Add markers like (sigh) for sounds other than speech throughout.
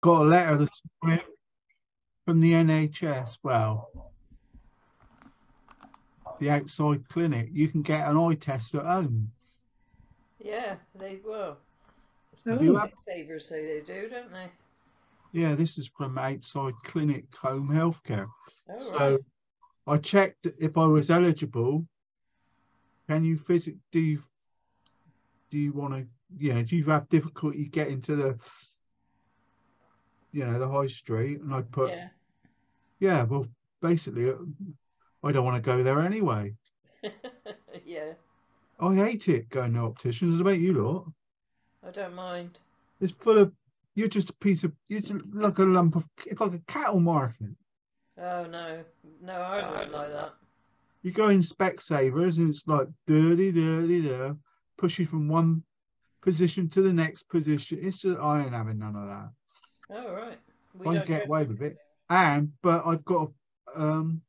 got a letter this morning from the NHS. Well, the outside clinic. You can get an eye test at home. Yeah, they will. Have you had- Savers say they do, don't they? Yeah, this is from outside clinic home healthcare. Oh, So right. I checked if I was eligible. Can you visit? Do you do you want to? Yeah, do you have difficulty getting to the, you know, the high street? And I put, Yeah. yeah, well, basically, uh, I don't want to go there anyway. (laughs) yeah. I hate it going to opticians. About you lot, I don't mind. it's full of. You're just a piece of. You're just like a lump of. It's like a cattle market. Oh no, no, I don't like that. You go in Specsavers and it's like dirty, dirty, dirty, push you from one position to the next position. It's just I ain't having none of that. Oh right. We I don't get away with it. And but I've got a um,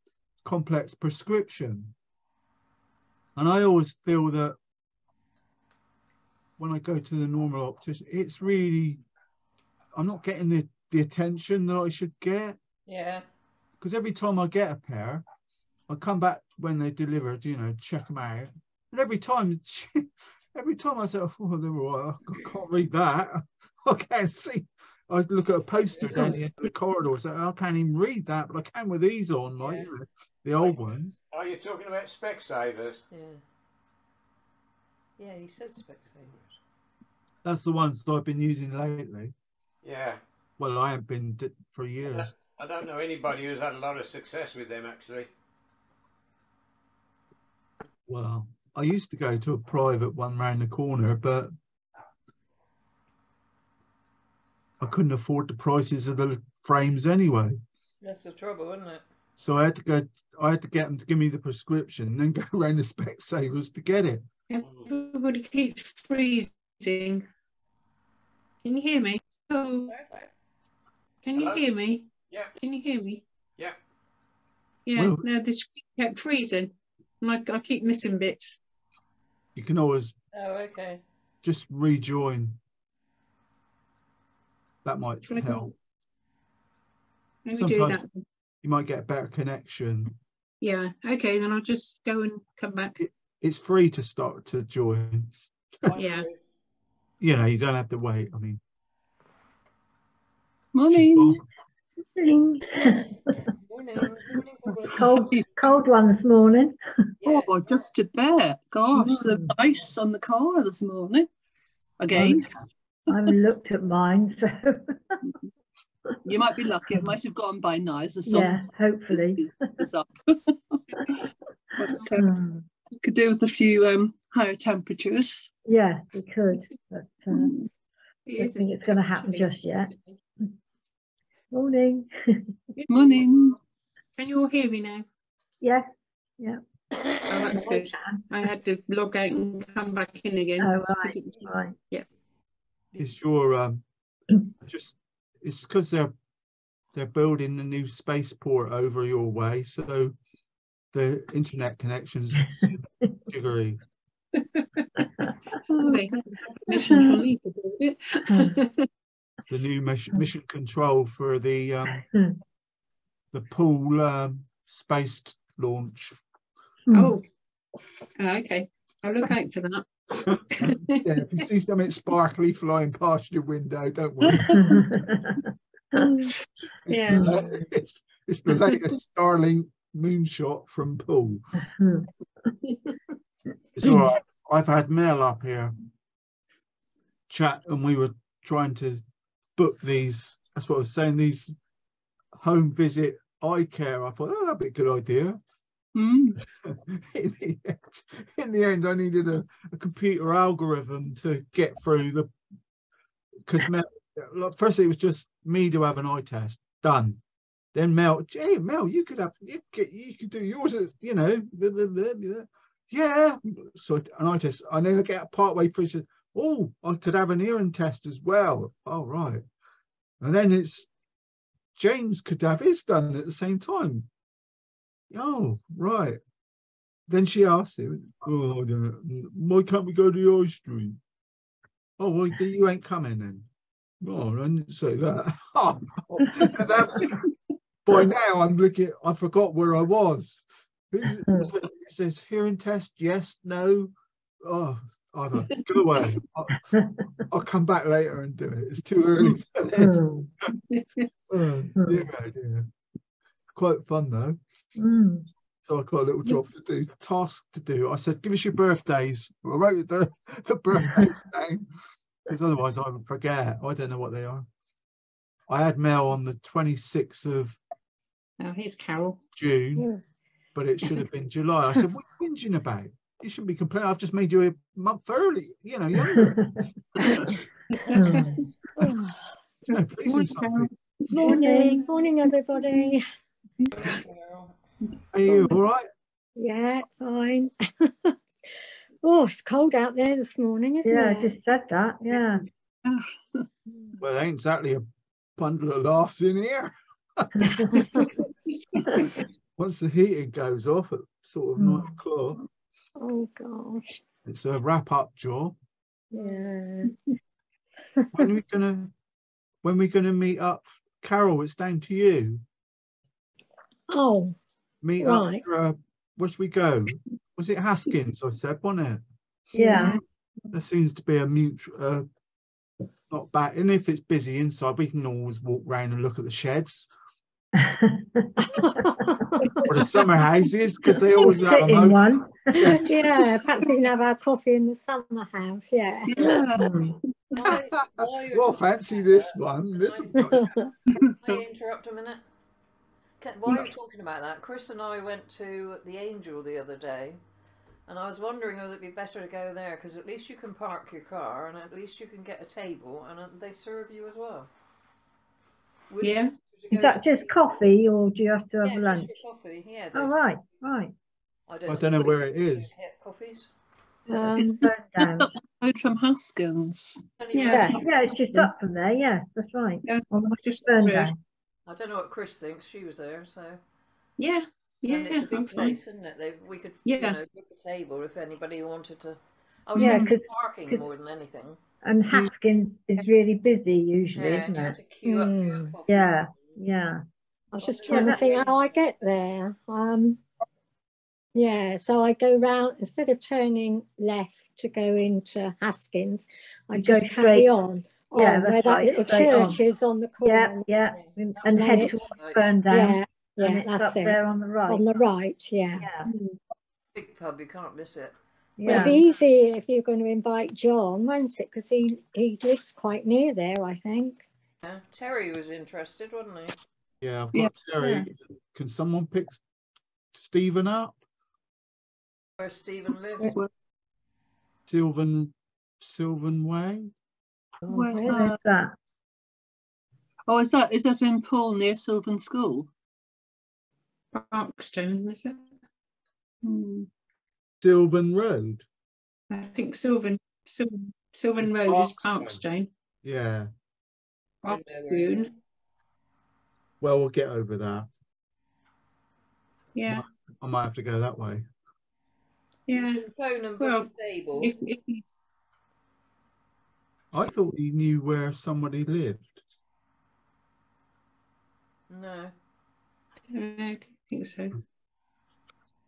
complex prescription, and I always feel that when I go to the normal optician, it's really I'm not getting the the attention that I should get Yeah. because every time I get a pair, I come back when they're delivered, you know, check them out. And every time, (laughs) every time I say, oh, they're all right, I can't read that. (laughs) I can't see. I look at a poster down the end of the corridor, so I can't even read that, but I can with these on, like Yeah. you know, the old ones. Are you talking about Specsavers? Yeah. Yeah, he said Specsavers. That's the ones that I've been using lately. Yeah. Well, I haven't been for years. I don't know anybody who's had a lot of success with them actually. Well, I used to go to a private one round the corner, but I couldn't afford the prices of the frames anyway. That's the trouble, isn't it? So I had to go. I had to get them to give me the prescription, then (laughs) go around the Specsavers to get it. everybody keeps freezing. Can you hear me? Oh, can you Hello? hear me? Yeah. Can you hear me? Yeah. Yeah, Well- no, the screen kept freezing. And I, I keep missing bits. You can always Oh, okay. just rejoin. That might Shall I go- help. Maybe do that. You might get a better connection. Yeah, okay, then I'll just go and come back. It's free to start to join. Yeah. You know, you don't have to wait. I mean, Morning. Morning. Morning. Morning, Cold, cold one this morning. Yeah. Oh, just a bit. Gosh, the mm. ice on the car this morning. Again, I haven't looked at mine, so you might be lucky. It might have gone by now as the sun yeah, hopefully. is, is up. (laughs) but, Hmm. could do with a few um, higher temperatures. Yeah, we could, but uh, It don't think it's going to happen just yet. Morning. Good (laughs) Morning. Can you all hear me now? Yeah, Yeah. Oh, that's I good. I had to log out and come back in again. Oh, 'cause right, it was- right. It's your um, (clears throat) just it's because they're they're building a new spaceport over your way, so the internet connections jiggery. (laughs) They had permission from me to do it. (laughs) The new mission, mission control for the um, the Poole um, space launch. Hmm. Oh, oh, okay. I'll look out for that. Yeah, if you see something sparkly flying past your window, don't worry. (laughs) It's, Yeah. the, it's, it's the latest Starlink moonshot from Poole. Hmm. It's all right. I've had Mel up here chat, and we were trying to book these. That's what I was saying. These home visit eye care. I thought, oh, that'd be a good idea. Mm. (laughs) in, the end, in the end, I needed a, a computer algorithm to get through the because Mel. Firstly, it was just me to have an eye test done. Then Mel, hey Mel, you could have you could, you could do yours, you know. blah, blah, blah, blah." Yeah. So an eye test, and then I get part way through. Said, oh, I could have an hearing test as well. Oh right. And then it's James could have his done at the same time. Oh, right. Then she asked him, Oh, why can't we go to your street? Oh, well, you ain't coming then. Oh, I didn't say that. That- (laughs) By now, I'm looking. I forgot where I was. It it says hearing test. Yes. No. Oh, Ivor, go away. I'll, I'll come back later and do it. It's too early. for this. Mm, Oh, dear, oh, dear. Quite fun though. mm. So I got a little job to do, task to do. I said, give us your birthdays. I wrote the, (laughs) the birthdays (laughs) down because otherwise I would forget. I don't know what they are. I had Mel on the 26th of Oh, here's Carol. June, Yeah. but it should have been July. I said, what are you whinging about? You shouldn't be complaining. I've just made you a month early, you know, younger. (laughs) You know, please Morning, do Carol. something. Morning, morning, everybody. Carol. Are you all right? Yeah, fine. (laughs) oh, it's cold out there this morning, isn't it? Yeah, I just said that, yeah. (laughs) Well, it ain't exactly a bundle of laughs in here. (laughs) Once the heating goes off at sort of Hmm. nine o'clock, Oh gosh, it's a wrap up job. yeah. when are we gonna when are we gonna meet up carol it's down to you Oh, meet Right. up uh, where should we go was it haskins i said wasn't it Yeah, there seems to be a mutual uh, not bad and if it's busy inside we can always walk round and look at the sheds or the summer houses because they always have sit them in one. (laughs) yeah. Perhaps we can have our coffee in the summer house. Yeah. Yeah. While- while well talking fancy about this that, one this Can I interrupt a minute? Can, while you're talking about that, Chris and I went to the Angel the other day, and I was wondering whether it'd be better to go there because at least you can park your car and at least you can get a table and uh, they serve you as well. Would Yeah. prefer Is that to just coffee or do you have to have yeah, lunch? just coffee. Yeah. Oh, right, right. I I don't, don't know know where it is. Coffees. Um, It's Burn down. road from Haskins. Yeah. Yeah, yeah, it's just up from there, yeah, that's right. Yeah, On the just burn road. down. I don't know what Chris thinks. She was there, so. Yeah, yeah, and it's a I'm big fine. place, isn't it? They, we could, you Yeah. know, book a table if anybody wanted to. I was Yeah, thinking 'cause- parking 'cause- more than anything. And Haskins is really busy usually, Yeah, isn't you had it? to queue up for your Mm. Yeah, yeah. I was just Yeah, trying to think how I get there. Um, yeah, so I go round instead of turning left to go into Haskins, I You go just straight. carry on. Yeah, oh, where that little straight on. church is on the Yeah, corner. yeah. Yeah, And that's and right. head towards burn down. Yeah, And yeah, it's up that's it. there on the right. On the right, yeah. Yeah, mm. Big pub, you can't miss it. It'd yeah. be easy if you're going to invite John, won't it? Because he, he lives quite near there, I think. Yeah. Terry was interested, wasn't he? yeah i've Yeah. Terry. can someone pick stephen up Where Stephen lives. sylvan sylvan way Where's Where's that? That? Oh, is that is that in Poole near Sylvan School? Parkstone, is it? Hmm. sylvan road I think Sylvan, Sylvan, Sylvan Road is Parkstone. Parkstone. yeah Don't know where it is. Parkstone, well we'll get over that yeah, i might have to go that way yeah. Phone and book Well, a table. If, if he's, i thought he knew where somebody lived No. I don't think so.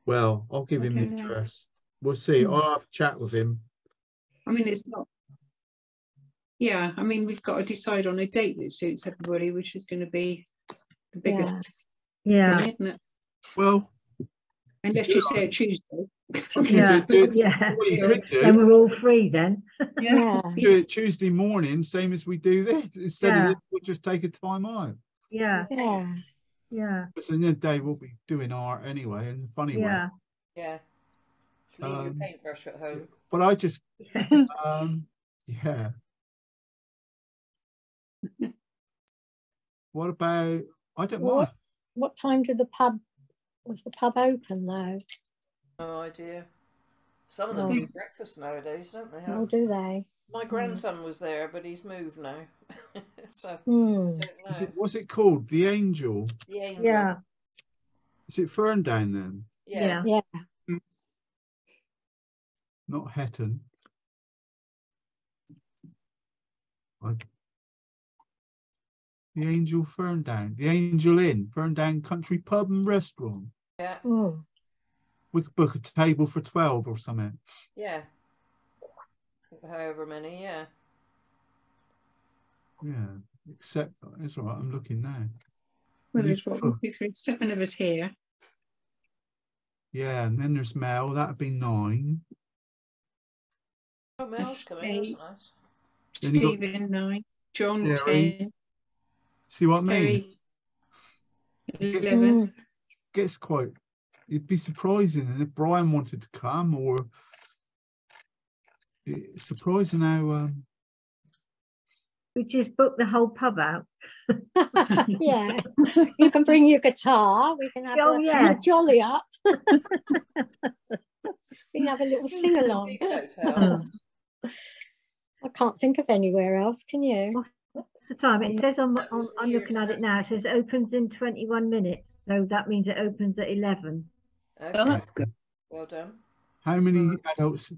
well i'll give I him the know. address we'll see hmm. i'll have a chat with him I mean, it's not. Yeah, I mean, we've got to decide on a date that suits everybody, which is going to be the Yeah. biggest, Yeah, thing, isn't it? well Unless you say a Tuesday. Yeah, do yeah. what you could do Then we're all free then. Yeah. (laughs) do it tuesday morning same as we do this instead Yeah. of this, we'll just take a time out Yeah, Yeah. yeah, because in the day we'll be doing art anyway in a funny way yeah. Yeah. Just leave your Um, paintbrush at home. but i just (laughs) um yeah what about i don't What? mind What time did the pub, was the pub open though? No idea. Some of them Oh. do breakfast nowadays, don't they? Oh, do they? My grandson was there, but he's moved now. (laughs) so Hmm. don't is it what's it called the angel The angel. Yeah, is it ferndown then Yeah. yeah. not hetton I, The Angel Ferndown, the Angel Inn, Ferndown Country Pub and Restaurant. Yeah, Oh, We could book a table for twelve or something. yeah. However many, yeah. Yeah, except it's all right. I'm looking now. Well, there's what, prefer? one, two, three, seven of us here. Yeah, and then there's Mel. That'd be nine. Oh, Mel's coming. That's nice. Then you got- Stephen, nine. John, Jerry. ten. See what I mean? Eleven. Gets quite. It'd be surprising, and if Brian wanted to come, or it's surprising how. Um, We just booked the whole pub out. (laughs) (laughs) yeah. You can bring your guitar. We can have Oh, a, yeah. a jolly up. (laughs) we can have a little sing along. I can't think of anywhere else, can you? What's the time? It says on, That on I'm looking at it now. It says opens in 21 minutes. So that means it opens at 11. Okay. Oh, that's good. Well done. how many adults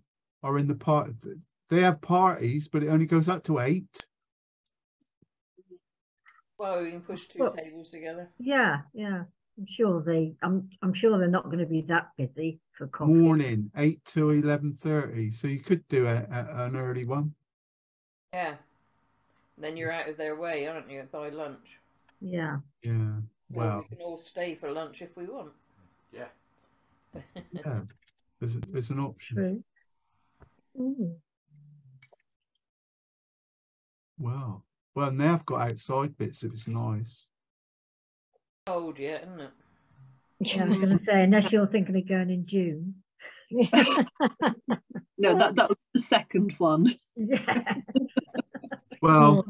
are in the part? They have parties, but it only goes up to eight. Well, we can push two Well- tables together. Yeah, yeah. I'm sure they. I'm. I'm sure they're not going to be that busy for coffee. Morning, eight to eleven thirty. So you could do a, a, an early one. Yeah. Then you're out of their way, aren't you, by lunch? Yeah. Yeah. Or Well, we can all stay for lunch if we want. Yeah. yeah. There's, there's an option. True. Mm. Wow. Well, now I've got outside bits if it's nice. Cold yet, isn't it? Yeah, I was going to say unless you're thinking of going in June. No, that that was the second one. Yeah. Well,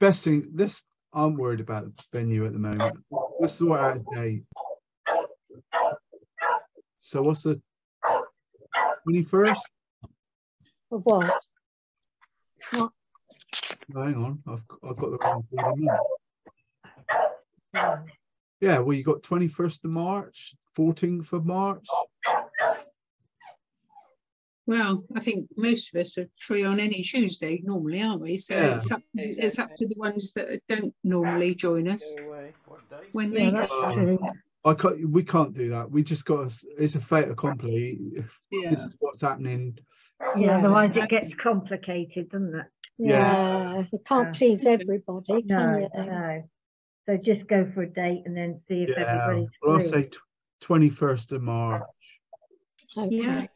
best thing, this, I'm worried about the venue at the moment. We're sort out a date. So what's the 21st? For what? What? Hang on, I've, I've got the wrong bloody month. Yeah, well, you got 21st of March, 14th of March. Well, I think most of us are free on any Tuesday normally, aren't we? So Yeah. it's, up, it's up to the ones that don't normally join us What when Yeah, they that's true. I can't, we can't do that. We just got, to, it's a fait accompli. If Yeah. this is what's happening, Yeah, Yeah. otherwise it gets complicated, doesn't it? Yeah. Yeah, you can't Yeah. please everybody, can No, you? no. So just go for a date and then see if yeah, everybody's well, I'll say tw- 21st of March. Okay. Yeah.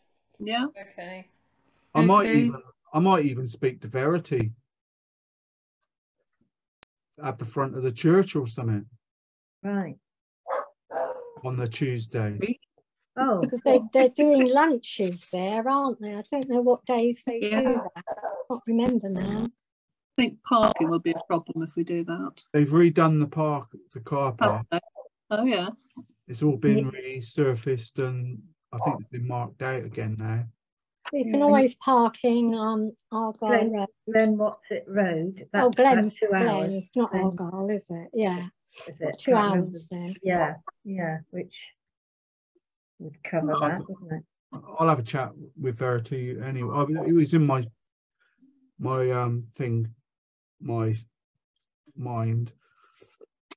Yeah. Okay. I might even I might even speak to Verity at the front of the church or something Right. On the Tuesday. Oh, Because they, they're doing lunches there, aren't they? I don't know what days they Yeah. do that. I can't remember now. I think parking will be a problem if we do that. They've redone the park, the car park. Oh, oh yeah. It's all been resurfaced and I think it's been marked out again now. You can Yeah. always park in um, Argyle Glen- Road. Glen What's it Road? Oh, Glen, about Glen, not Glen. Argyle, is it? Yeah, is it? two Can't remember. hours there. Yeah, yeah, which would cover Oh, that, wouldn't it? I'll have a chat with Verity anyway. I mean, it was in my my um thing, my mind,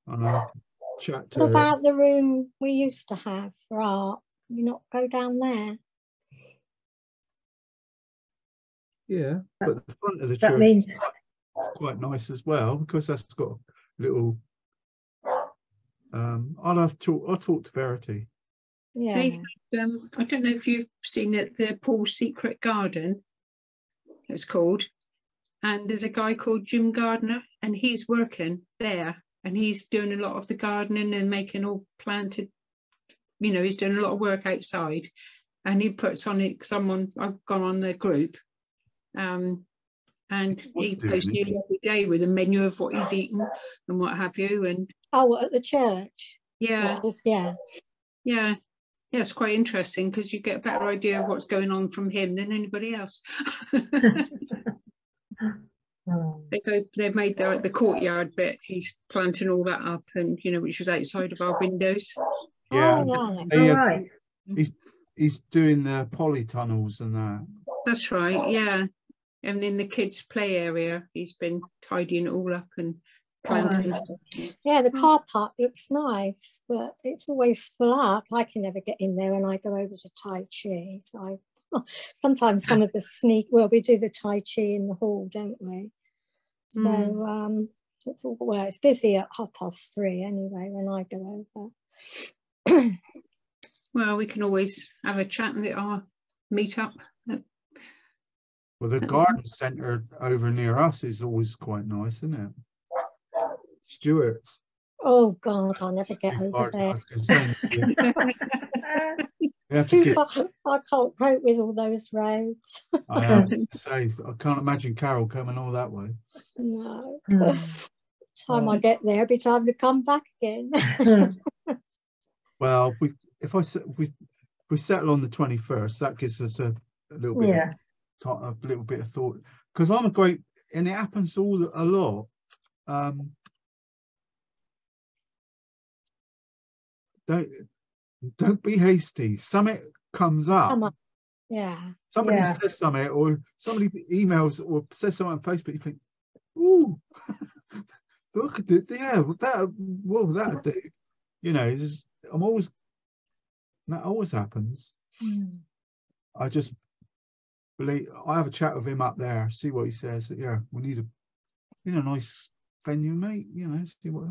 and I'll chat to What her. about the room we used to have for art? You not go down there? Yeah, but the front of the That church means, is quite nice as well because that's got a little. Um, I'll have to. I'll talk to Verity. Yeah. They um, I don't know if you've seen it, the Paul's Secret Garden, it's called. And there's a guy called Jim Gardner, and he's working there, and he's doing a lot of the gardening and making all planted. You know, he's doing a lot of work outside, and he puts on it. Someone I've gone on the group, um, and What's he he posts nearly every day with a menu of what he's eaten and what have you. And Oh, at the church. yeah, Yeah. yeah. Yeah, it's quite interesting because you get a better idea of what's going on from him than anybody else. (laughs) they go, they've made their the courtyard bit. He's planting all that up, and you know, which was outside of our windows. Yeah, Oh, right. They, all uh, right. he's doing the polytunnels and that. That's right, yeah. And in the kids' play area, he's been tidying it all up and planted Oh. Yeah, the car park looks nice, but it's always full up. I can never get in there when I go over to Tai Chi. So I, (laughs) sometimes some of the sneak, well, we do the Tai Chi in the hall, don't we? So Mm. um, it's all, well, it's busy at half past three anyway when I go over. (coughs) Well, we can always have a chat at our meet up. Well, the garden centre over near us is always quite nice, isn't it? Stewart's. Oh God, I'll never get over far, there. I was saying, yeah, we have to Too get- far. I can't cope with all those roads. I have to say, I can't imagine Carol coming all that way. No. Mm. time I get there, it'll be time to come back again. (laughs) Well, we if I we we settle on the twenty first, that gives us a, a little bit Yeah. of a little bit of thought because I'm a great and it happens all a lot. Um, don't don't be hasty. Something comes up. Come on. Yeah. Somebody Yeah. says something, or somebody emails or says something on Facebook. You think, "Ooh, (laughs) look at it! Yeah, that well, that do." You know, it's just, I'm always that always happens. Mm. I just believe I have a chat with him up there, see what he says. Yeah, we need a you know nice venue, mate. You know, see what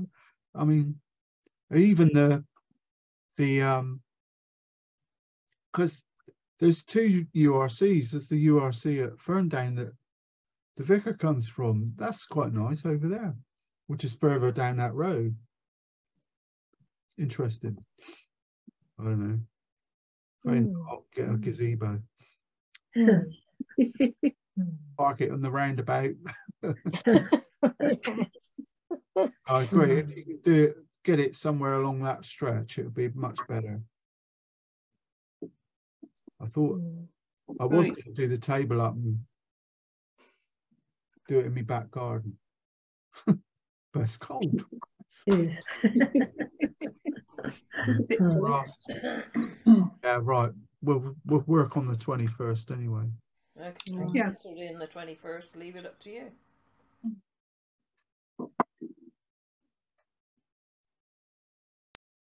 I mean. Even the the um because there's two URCs. There's the URC at Ferndown that the vicar comes from. That's quite nice over there, which is further down that road. Interesting. I don't know. Try and Mm. I'll get a gazebo, Mm. (laughs) Park it on the roundabout. (laughs) (laughs) I agree. If you could do it, get it somewhere along that stretch, it would be much better. I thought. I was Right. going to do the table up and do it in my back garden. (laughs) but it's cold. Is. It's a bit cold. Frost. yeah, right. We'll we'll work on the twenty first anyway. Okay, Yeah. penciled in the 21st, leave it up to you.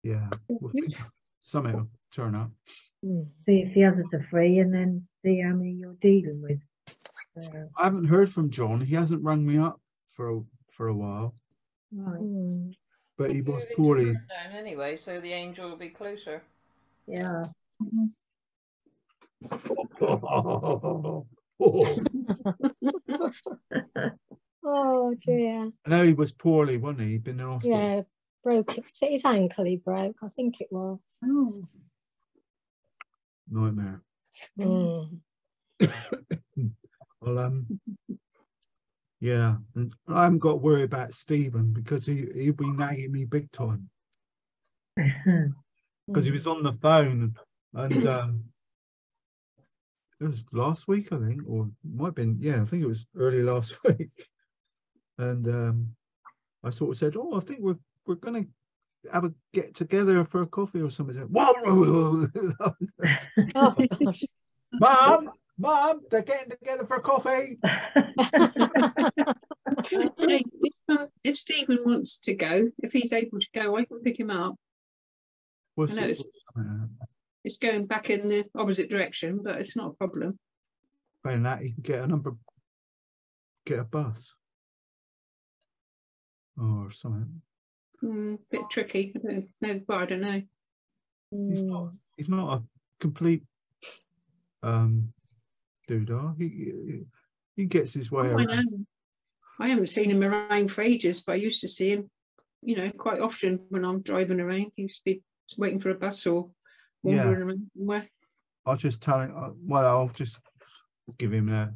Yeah, we'll Good. think something will turn up. Mm. See if the others are free and then see how many you're dealing with. Uh, I haven't heard from John. He hasn't rung me up for a, for a while, right. Mm. but he was poorly. Ferndown anyway, so the angel will be closer. Yeah. (laughs) (laughs) (laughs) Oh dear. I know he was poorly, wasn't he? He'd been in hospital. Yeah, broke it. His ankle he broke? I think it was. Oh, Nightmare. Mm. Well, um, yeah, and I haven't got to worry about Stephen because he he'll be nagging me big time because he was on the phone and (clears throat) um, it was last week I think, or might have been yeah, I think it was early last (laughs) week, and um, I sort of said, oh, I think we're we're gonna have a get together for a coffee or something. He said, Whoa! (laughs) Oh gosh. (laughs) Mom, mom, they're getting together for a coffee. If, if Stephen wants to go, if he's able to go, I can pick him up. We'll I know it's- what's coming. It's going back in the opposite direction, but it's not a problem. Saying that he can get a number, get a bus or something. Mm, bit tricky. I don't know, but I don't know. He's not. Mm. He's not a complete um doodah. He, he he gets his way Oh, I around. know. I haven't seen him around for ages, but I used to see him, you know, quite often when I'm driving around. He used to be waiting for a bus or Yeah. wandering around somewhere. I'll just tell him. uh, Well, I'll just give him a,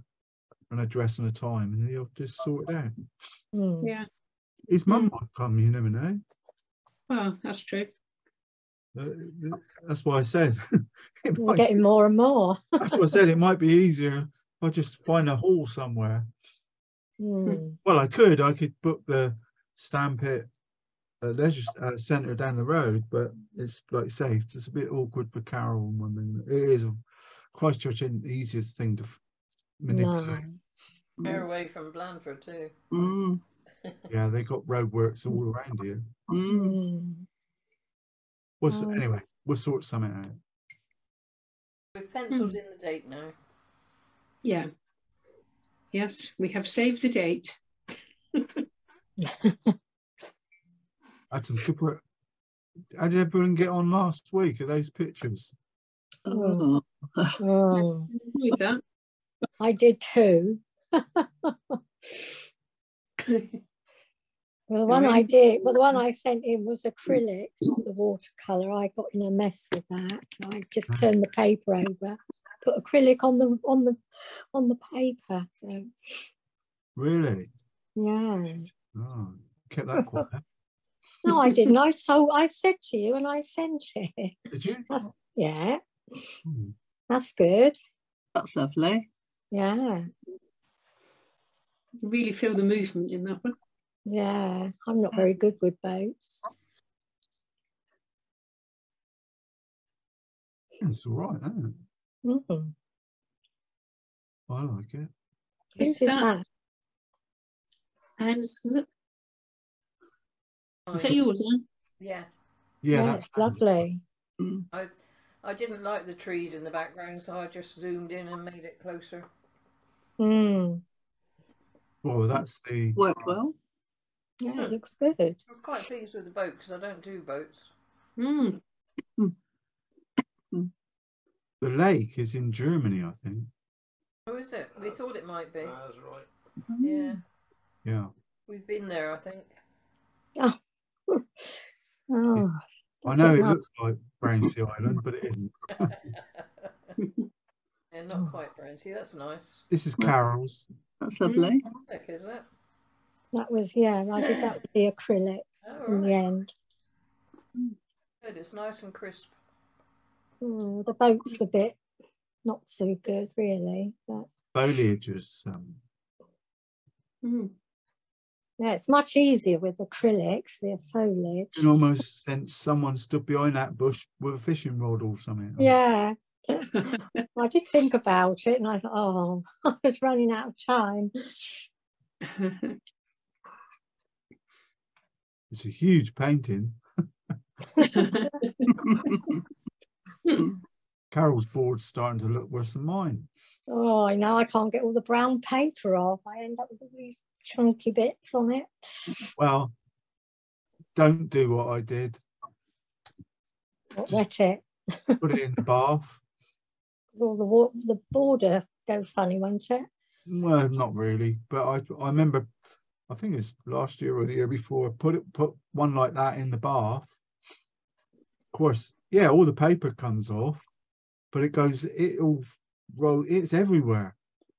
an address and a time, and he'll just sort it out. Mm. Yeah. His mum Mm. might come. You never know. Well, that's true. Uh, That's why I said. (laughs) it We're might- getting more and more. (laughs) that's what I said. It might be easier if I just find a hall somewhere. Mm. Well, I could. I could book the Stanpit at leisure uh, centre down the road, but it's like safe. it's a bit awkward for Carol and women. It is. Christchurch isn't the easiest thing to f- No. manipulate. Fair away from Blandford too. Mm. Yeah, they got roadworks all around here. Mm. What's Oh. anyway? We'll sort something out. We've penciled in the date now. Yeah. Yes, we have saved the date. (laughs) Had some super. How did everyone get on last week? Are those pictures? Oh. Oh, I did too. (laughs) Well, the one I did, well, the one (laughs) I sent in was acrylic, not the watercolor. I got in a mess with that. I just turned the paper over, put acrylic on the on the on the paper. So Really? yeah. Oh, kept that quiet. (laughs) No, I didn't. I so I said to you, and I sent it. Did you? That's yeah. Hmm. That's good. That's lovely. Yeah, really feel the movement in that one. Yeah. I'm not very good with boats. It's all right, isn't it? Mm. I like it. Whose Is is that- that? And is it- is that Mine. yours, Anne? Yeah. Yeah, Yeah, that's it's lovely. I I didn't like the trees in the background, so I just zoomed in and made it closer. Mm. Well, that's the. Worked well. Yeah, it looks good. I was quite pleased with the boat because I don't do boats. Mm. The lake is in Germany, I think. Oh, is it? We thought it might be. That's right. Yeah, Yeah. we've been there, I think. Oh, (laughs) I know look it nice. looks like Brownsea Island, but it isn't. (laughs) Yeah, not quite Brownsea. That's nice. This is Carol's. That's lovely. Heck, is it? That was yeah. I did that with the acrylic Oh, in the end. Good. It's nice and crisp. Mm, the boat's a bit not so good, really. But Foliage is. Um, Mm. yeah, it's much easier with acrylics. The foliage. you can almost sense someone stood behind that bush with a fishing rod or something. Yeah. (laughs) I did think about it, and I thought, oh, (laughs) I was running out of time. (laughs) It's a huge painting. (laughs) Carol's board's starting to look worse than mine. Oh, I know I can't get all the brown paper off. I end up with all these chunky bits on it. Well, don't do what I did. What wet it? Put it in the bath. (laughs) all the wa- the border go funny, won't it? Well, not really, but I I remember, I think it was last year or the year before. Put it put one like that in the bath. Of course, yeah, all the paper comes off, but it goes. It all roll. It's everywhere.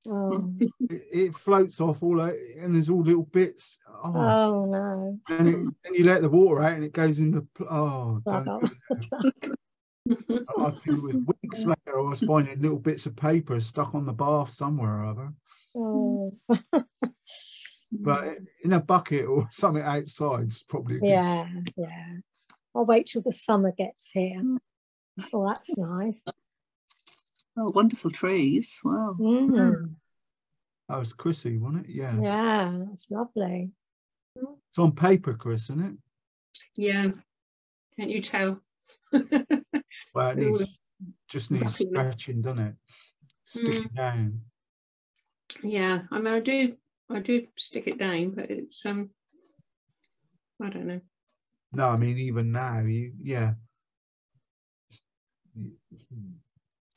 Oh, It, it floats off all out, and there's all little bits. Oh, oh no. and, it, and you let the water out, and it goes in the. Oh, don't Bugger. do that. I think weeks later. I was finding little bits of paper stuck on the bath somewhere or other. Oh, (laughs) but in a bucket or (laughs) something outside's probably a good- yeah, yeah. I'll wait till the summer gets here. Oh, that's nice. Oh, wonderful trees. Wow. Mm, that was Chrissy, wasn't it? Yeah. yeah, it's lovely. It's on paper, Chris, isn't it? yeah. Can't you tell? (laughs) Well, it needs just needs Nothing. stretching, doesn't it? Sticking down. yeah, I mean, I do, I do stick it down, but it's um, I don't know. No, I mean even now, you yeah.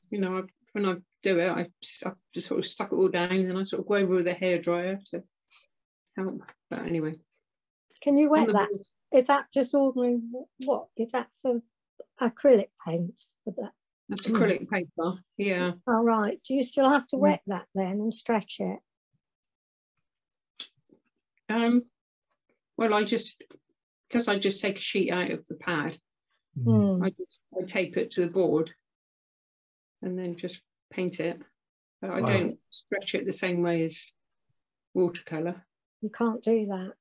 You know, I, when I do it, I, s- I just sort of stuck it all down, and I sort of go over with a hairdryer to help. But anyway, Can you on wet the that? board- Is that just ordinary? What is that for acrylic paint? for that? That's Mm. acrylic paper. Yeah. All right. Do you still have to wet that then and stretch it? Um. Well, I just because I just take a sheet out of the pad. Mm. Hmm. I just I tape it to the board, and then just paint it. But I Wow. don't stretch it the same way as watercolor. You can't do that.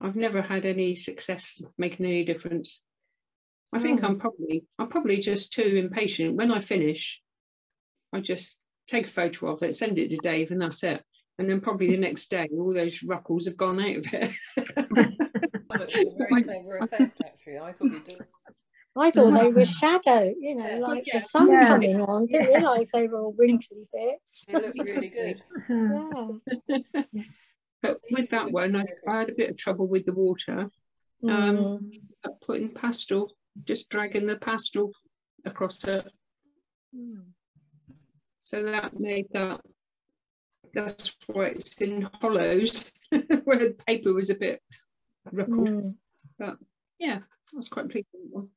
I've never had any success making any difference. I think I'm Oh. probably I'm probably just too impatient. When I finish, I just take a photo of it, send it to Dave, and that's it. And then probably the next day, all those ruckles have gone out of it. (laughs) Well, it a very clever effect, actually. I thought you did. I thought they were (laughs) shadow, you know, Yeah. like Yeah. the sun Yeah. coming on. Didn't realise they were all wrinkly bits. They looked really good. (laughs) Yeah. but with that one, I, I had a bit of trouble with the water. Mm. Um, uh, putting pastel, just dragging the pastel across it. Mm. So that made that. That's why it's in hollows, (laughs) where the paper was a bit ruckled. Mm. Yeah, I was quite pleased with one.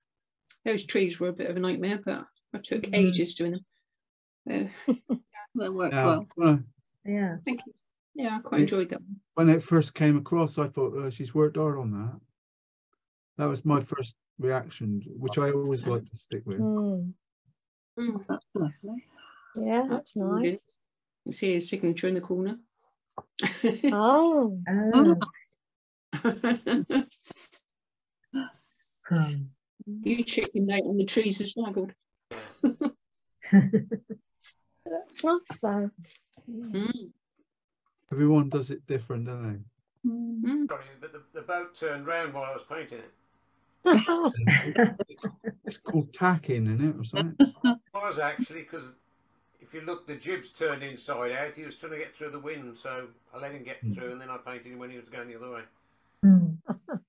Those trees were a bit of a nightmare, but I took Mhm. ages doing them. Uh, (laughs) That worked Yeah, well. when, Yeah. thank you. Yeah, I quite Yeah. enjoyed that. one. when it first came across, I thought oh, she's worked hard on that. That was my first reaction, which I always like to stick with. Mm. Mm. That's lovely. Yeah, that's Really nice. Good. You see his signature in the corner. Oh, (laughs) Oh. (laughs) You chickened out on the trees as well. That's nice though. Mm. Everyone does it different, don't they? Mm. Sorry, but the, the boat turned round while I was painting it. (laughs) It's called tacking, isn't it, or something? It was actually because if you look, the jib's turned inside out. He was trying to get through the wind, so I let him get Hmm. through, and then I painted him when he was going the other way. Hmm. (laughs)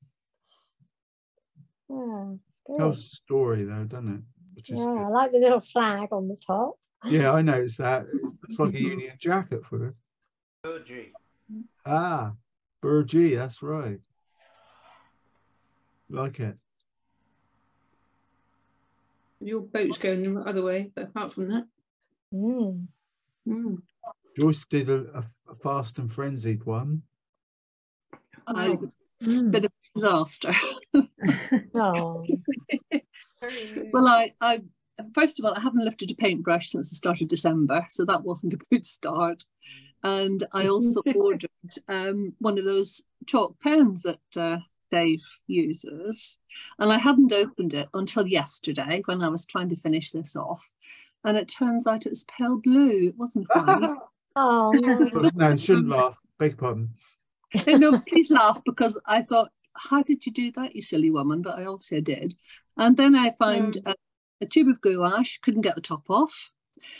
Yeah, good. Tells a story, though, doesn't it? Which is Yeah, I like the little flag on the top. yeah, I noticed that. (laughs) It looks like a Union Jack at first. Burgee. Ah, Burgee, that's right. Like it. Your boat's going the other way, but apart from that, Mm. mm. Joyce did a, a, a fast and frenzied one. I, Wow. Hmm. bit of a disaster. (laughs) Oh, (laughs) Well, I, I first of all, I haven't lifted a paintbrush since the start of December, so that wasn't a good start. And I also (laughs) ordered um, one of those chalk pens that uh, Dave uses, and I hadn't opened it until yesterday when I was trying to finish this off. And it turns out it was pale blue. It wasn't (laughs) white. oh (laughs) no. no, shouldn't laugh. Beg pardon. (laughs) no, please laugh because I thought, how did you do that, you silly woman? But I obviously did. And then I found a, a tube of gouache, couldn't get the top off.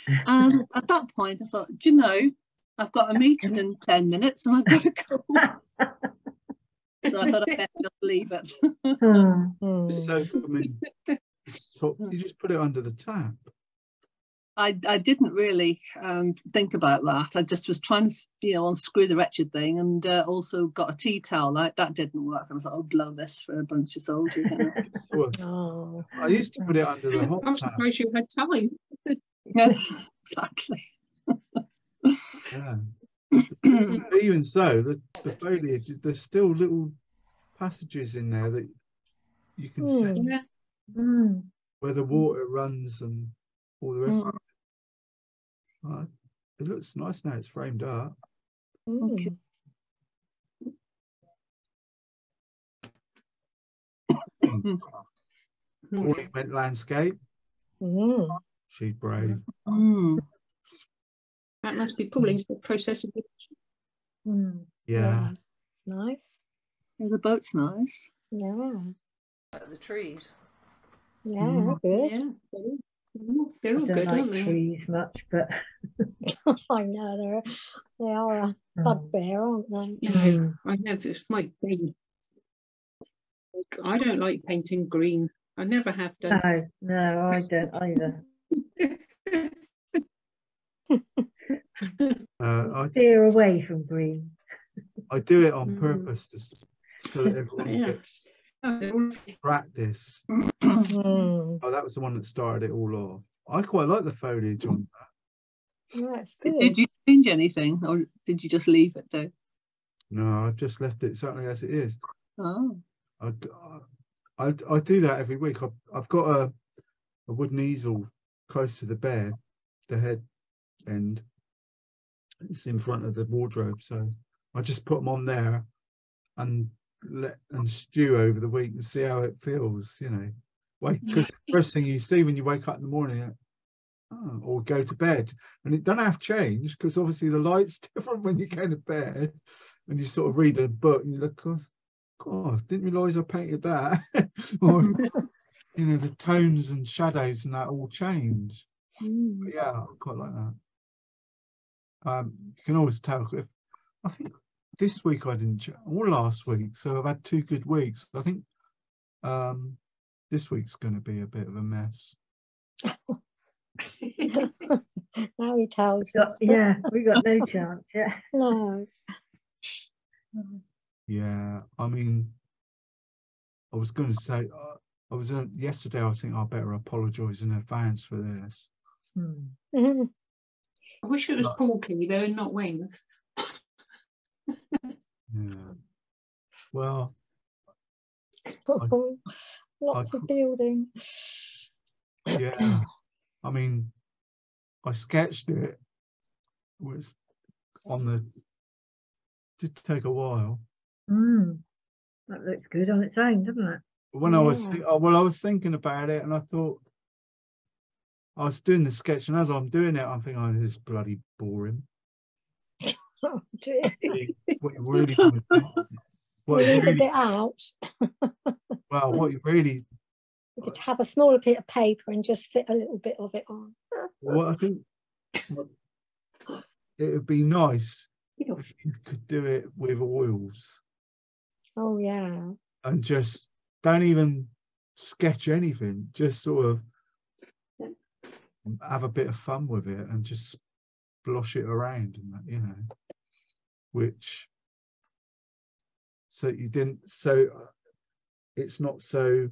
And at that point, I thought, do you know, I've got a meeting in 10 minutes and I've got to go. so I thought I'd better just leave it. Hmm. It's Mm. so, I mean, it's top, you just put it under the tap. I, I didn't really um, think about that. I just was trying to, you know, unscrew the wretched thing and uh, also got a tea towel. Like, that didn't work. And I thought, oh, blow this for a bunch of soldiers. you know. (laughs) Oh, I used to put it under the hot I'm tap. surprised you had time. (laughs) Yeah, exactly. Yeah. (clears throat) Even so, the, the foliage, there's still little passages in there that you can Hmm. see Yeah. Hmm. where the water runs and all the rest of it. Uh, it looks nice now it's framed up. mm. (coughs) Pauline went landscape. Mm. She's brave. Mm. That must be Pauline's process of Hmm. Yeah. Nice. Yeah, the boat's nice. Yeah. uh, the trees. Yeah, Mm. good. Yeah, they're all, they're I all don't good, like aren't they? trees much, but (laughs) I know they're they are a Hmm. bugbear, aren't they? Hmm. I know it's my thing. I don't like painting green. I never have done. no, no, I don't either. (laughs) Uh, I, (laughs) Steer away from green. I do it on Mm. purpose to, so that everyone Yeah. gets they're all- practice. (laughs) Mm. Oh, that was the one that started it all off. I quite like the foliage on that. That's Did good. you change anything or did you just leave it though? No, I've just left it exactly as it is. Oh, I, I, I do that every week. I've, I've got a, a wooden easel close to the bed, the head end. It's in front of the wardrobe, so I just put them on there and let and stew over the week and see how it feels. You know, wake because first thing you see when you wake up in the morning, oh, or go to bed. And it doesn't have change because obviously the light's (laughs) different when you go to bed and you sort of read a book and you look, oh, God, didn't realise I painted that. (laughs) or, you know, the tones and shadows and that all change. Mm. Yeah, I quite like that. Um, you can always tell if I think this week I didn't, ch- or last week, so I've had two good weeks. I think um, this week's going to be a bit of a mess. (laughs) now he tells Got- us. yeah, we got no chance. Yeah. (laughs) No. Yeah, I mean, I was going to say, uh, I was uh, yesterday. I was thinking I better apologise in advance for this. Hmm. Mm. I wish it was Right. porky though, and not wings. Yeah. Well, Lots I of building. yeah. I mean, I sketched it. Was on the. Did take a while. Hmm. That looks good on its own, doesn't it? But when I was Yeah. oh, well, I was thinking about it, and I thought I was doing the sketch, and as I'm doing it, I'm thinking, "Oh, this is bloody boring." Oh, (laughs) dear. What you really to what you leave a really, bit out. (laughs) well, what you really, We could have a smaller bit of paper and just fit a little bit of it on. what I think, it would be nice if you could do it with oils Oh yeah. and just don't even sketch anything, just sort of have a bit of fun with it and just splosh it around and that, you know, which so you didn't so uh, it's not so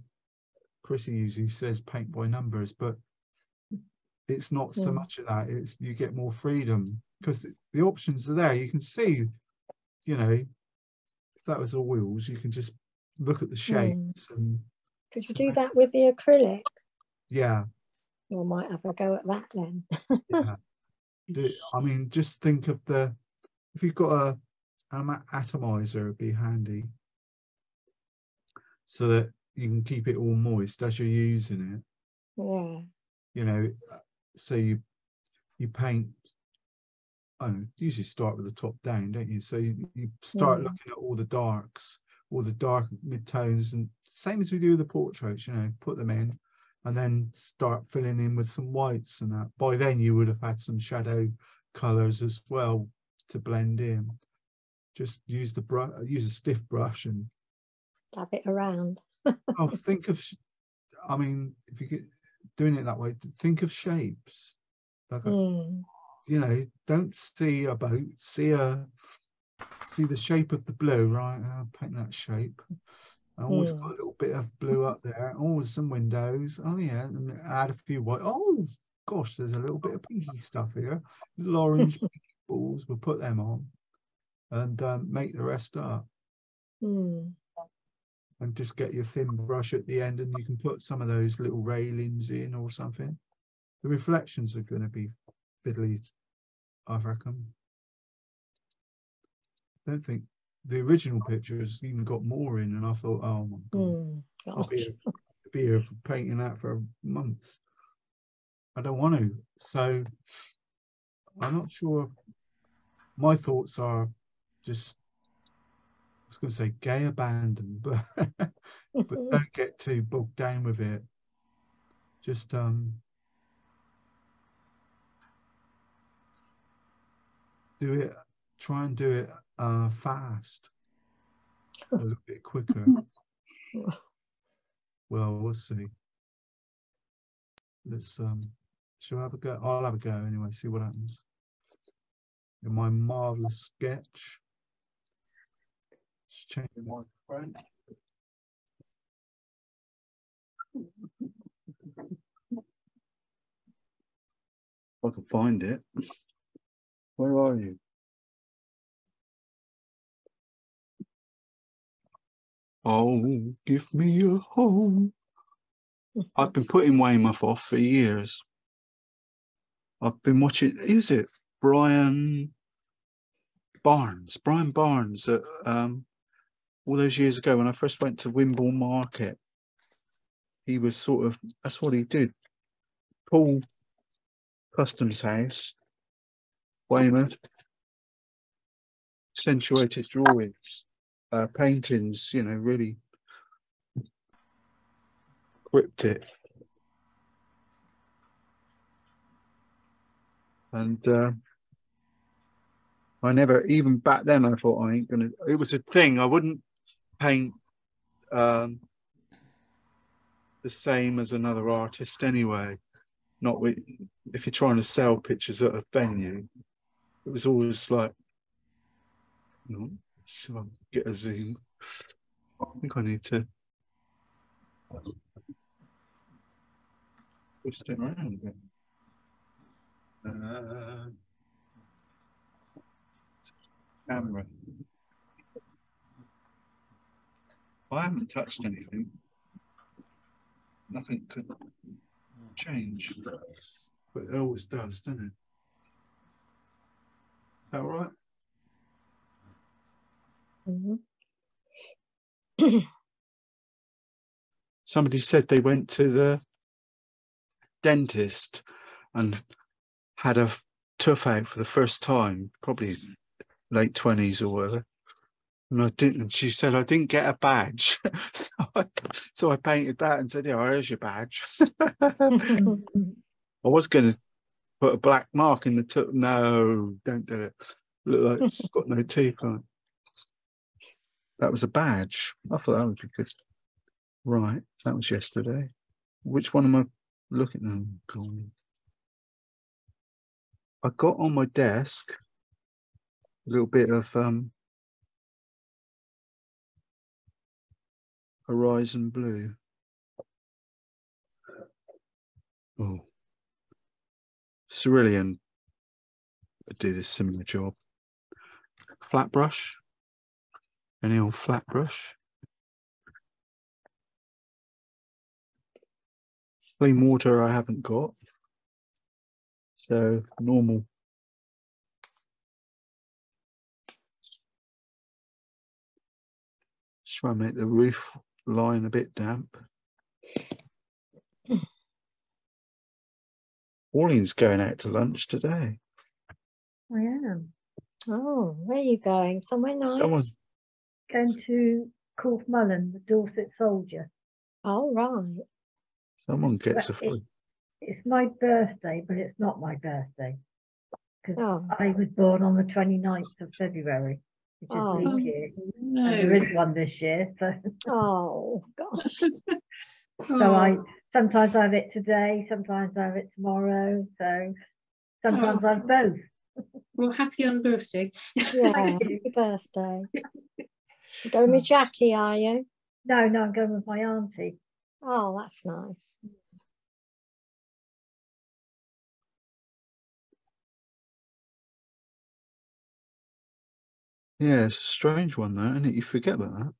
Chrissy usually says paint by numbers, but it's not so Mm. much of that. It's you get more freedom because the options are there. You can see, you know, if that was oils, you can just look at the shapes and Could you do that with the acrylic? yeah, We might have a go at that then. yeah. (laughs) I mean, just think of the if you've got a an atomizer, it'd be handy so that you can keep it all moist as you're using it. Yeah. You know, so you you paint. I don't know, usually start with the top down, don't you? So you, you start Mm. looking at all the darks, all the dark mid tones, and same as we do with the portraits. You know, put them in, and then start filling in with some whites and that. By then, you would have had some shadow colors as well to blend in. Just use the brush, use a stiff brush, and Dab it around. (laughs) oh, think of. sh- I mean, if you get doing it that way, think of shapes. Like a, Mm. you know, don't see a boat, see a see the shape of the blue, right? I'll paint that shape. I always Hmm. got a little bit of blue up there. Always some windows. Oh yeah, and add a few white. Oh gosh, there's a little bit of pinky stuff here. Little orange (laughs) balls. We'll put them on, and um, make the rest up. Mm. And just get your thin brush at the end, and you can put some of those little railings in or something. The reflections are going to be fiddly, I reckon. I don't think the original picture has even got more in, and I thought, oh my god, Mm. I'll be here, (laughs) be here painting that for months. I don't want to, so I'm not sure. My thoughts are just, I was going to say gay abandon, (laughs) but but (laughs) don't get too bogged down with it. Just um, do it. Try and do it uh, fast, a little bit quicker. Well, we'll see. Let's um, shall I have a go? I'll have a go anyway. See what happens. In my marvelous sketch. Just change the microphone. If I can find it. Where are you? Oh, give me a home. I've been putting Weymouth off for years. I've been watching, who's it? Brian Barnes. Brian Barnes, uh, um, all those years ago when I first went to Wimborne Market. He was sort of, that's what he did. Poole Customs House, Weymouth. Accentuated drawings, uh, paintings, you know, really cryptic. And uh, I never, even back then, I thought I ain't gonna. It was a thing. I wouldn't paint um, the same as another artist anyway. Not with if you're trying to sell pictures at a venue. It was always like, you know, so get a zoom. I think I need to twist it around again. Uh, camera. I haven't touched anything. Nothing could change, but it always does, doesn't it? All right. Mhm. (clears throat) Somebody said they went to the dentist and had a tooth out for the first time, probably late twenties or whatever. And I didn't. She said I didn't get a badge, so, (laughs) I, so I painted that and said, "Yeah, here's your badge." (laughs) I was going to put a black mark in the tooth. No, don't do it. Look like it's got no teeth on it. That was a badge. I thought that would be good. Right, that was yesterday. Which one am I looking at? Oh. I got on my desk little bit of um, Horizon Blue. Oh, Cerulean would do this similar job. Flat brush. Any old flat brush. Clean water I haven't got. So normal. Try and make the roof line a bit damp. Pauline's going out to lunch today. I am oh, where are you going? Somewhere nice? Come on. going to Corfe Mullen, the Dorset Soldier. All right. Someone gets a But it- It's my birthday, but it's not my birthday. Because Oh, I was born on the 29th of February, Oh. leap year. And there No. is one this year, so oh, gosh. (laughs) So I Oh, sometimes I have it today, sometimes I have it tomorrow. So sometimes Oh. I have oh. both. well, happy on birthday. (laughs) Yeah, happy birthday. You (laughs) Going with Jackie, are you? No, no, I'm going with my auntie. Oh, that's nice. Yeah, it's a strange one, though, isn't it? You forget about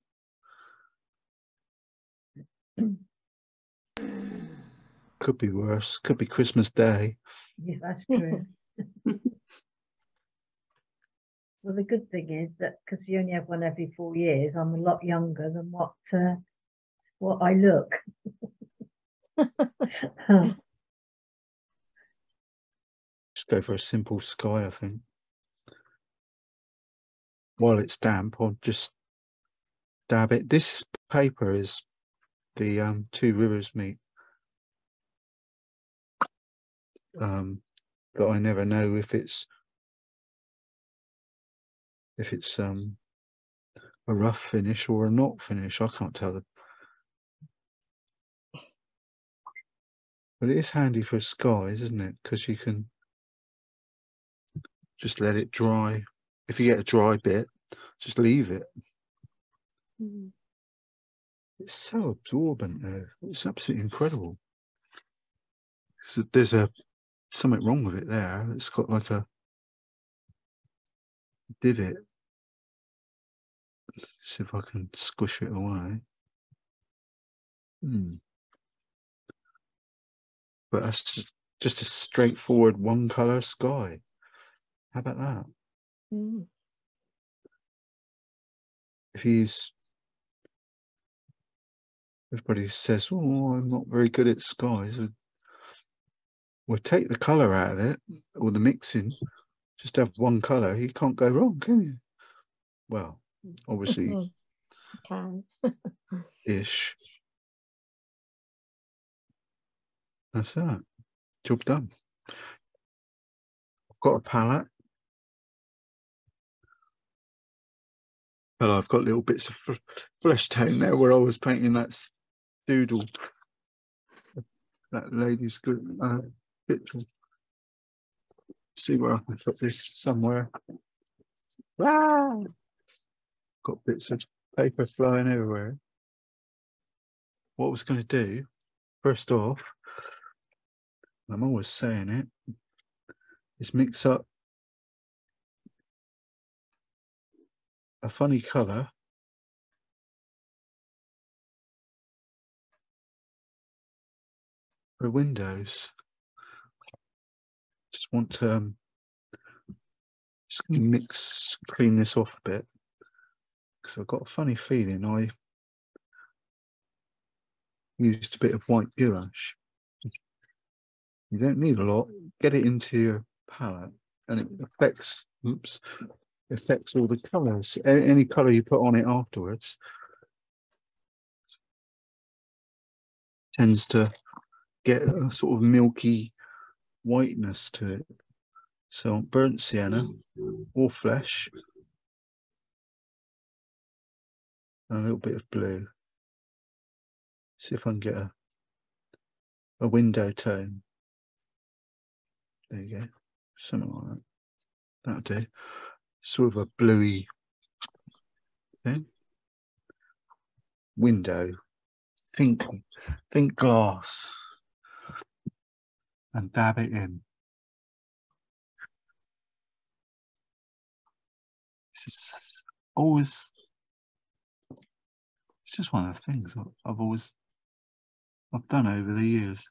that. Could be worse. Could be Christmas Day. Yes, that's true. (laughs) well, the good thing is that because you only have one every four years, I'm a lot younger than what uh, what I look. (laughs) Just go for a simple sky, I think. While it's damp, I'll just dab it. This paper is the um, Two Rivers meet um, that I never know if it's if it's um, a rough finish or a not finish. I can't tell But it is handy for skies, isn't it? Because you can just let it dry. If you get a dry bit, just leave it. Mm. It's so absorbent though. It's absolutely incredible. So there's a something wrong with it there. It's got like a divot. See if I can squish it away. Hmm. But that's just, just a straightforward one color sky. How about that? Mm. If he's everybody says, "Oh, I'm not very good at skies," We'll take the colour out of it or the mixing. Just have one colour. You can't go wrong, can you? Well, obviously. (laughs) Can. ish. That's that. Job done. I've got a palette. I've got little bits of fl- flesh tone there where I was painting that doodle. That lady's good uh, picture. See where I can put this somewhere. Ah! Got bits of paper flying everywhere. What I was going to do, first off, I'm always saying it, is mix up a funny colour for windows. Just want to um, just mix, clean this off a bit because I've got a funny feeling I used a bit of white gouache. You don't need a lot. Get it into your palette, and it affects. Oops, affects all the colours. A- Any colour you put on it afterwards tends to get a sort of milky whiteness to it. So burnt sienna or flesh, and a little bit of blue. See if I can get a a window tone. There you go, something like that. That'll do. Sort of a bluey thing. Window. Think, think glass, and dab it in. This is always. It's just one of the things I've always I've done over the years.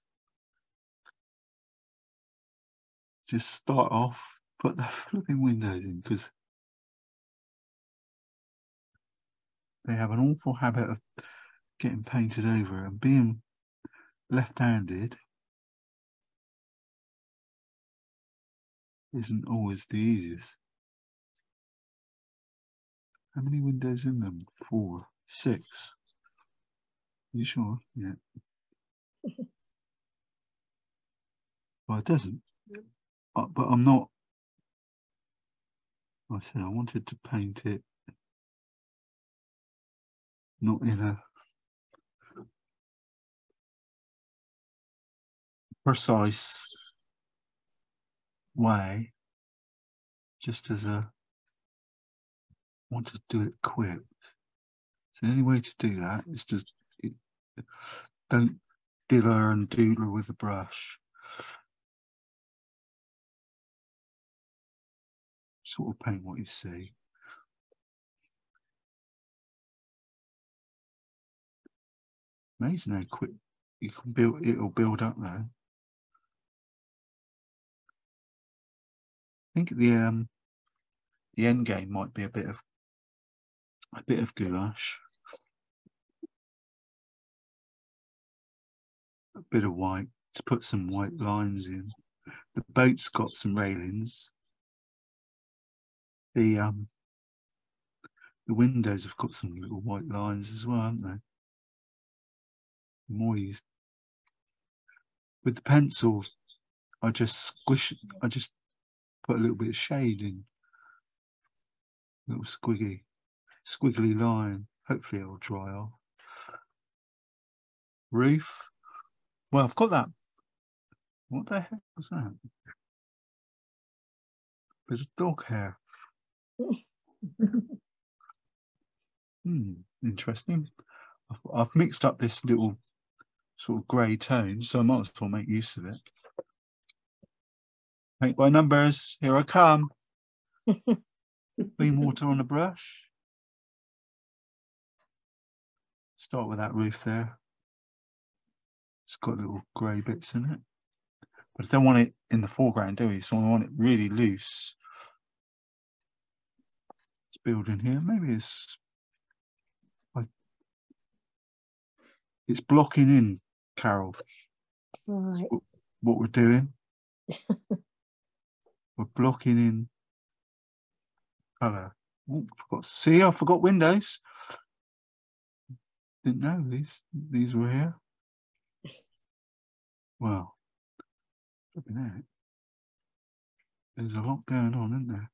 Just start off, put the (laughs) flipping windows in because they have an awful habit of getting painted over and being left-handed isn't always the easiest. How many windows in them? Four, six. You sure? Yeah. (laughs) well, it doesn't. Uh, but I'm not. I said I wanted to paint it not in a precise way, just as a want to do it quick. So the only way to do that is just it, don't dither and doodle with the brush. Sort of paint what you see. Amazing how quick you can build it'll build up though. I think the um the end game might be a bit of a bit of gouache. A bit of white to put some white lines in. The boat's got some railings. The um the windows have got some little white lines as well, haven't they? You with the pencil, I just squish I just put a little bit of shade in. Little squiggy, squiggly line. Hopefully it'll dry off. Roof. Well, I've got that. What the heck was that? Bit of dog hair. (laughs) Hmm, interesting. I've, I've mixed up this little sort of grey tone, so I might as well make use of it. Paint by numbers. Here I come. (laughs) Clean water on the brush. Start with that roof there. It's got little grey bits in it. But I don't want it in the foreground, do we? So I want it really loose. It's building here. Maybe it's like it's blocking in, Carol, Right. what we're doing. (laughs) We're blocking in colour. Oh, forgot. See, I forgot windows. Didn't know these. These were here. Out. There's a lot going on, isn't there?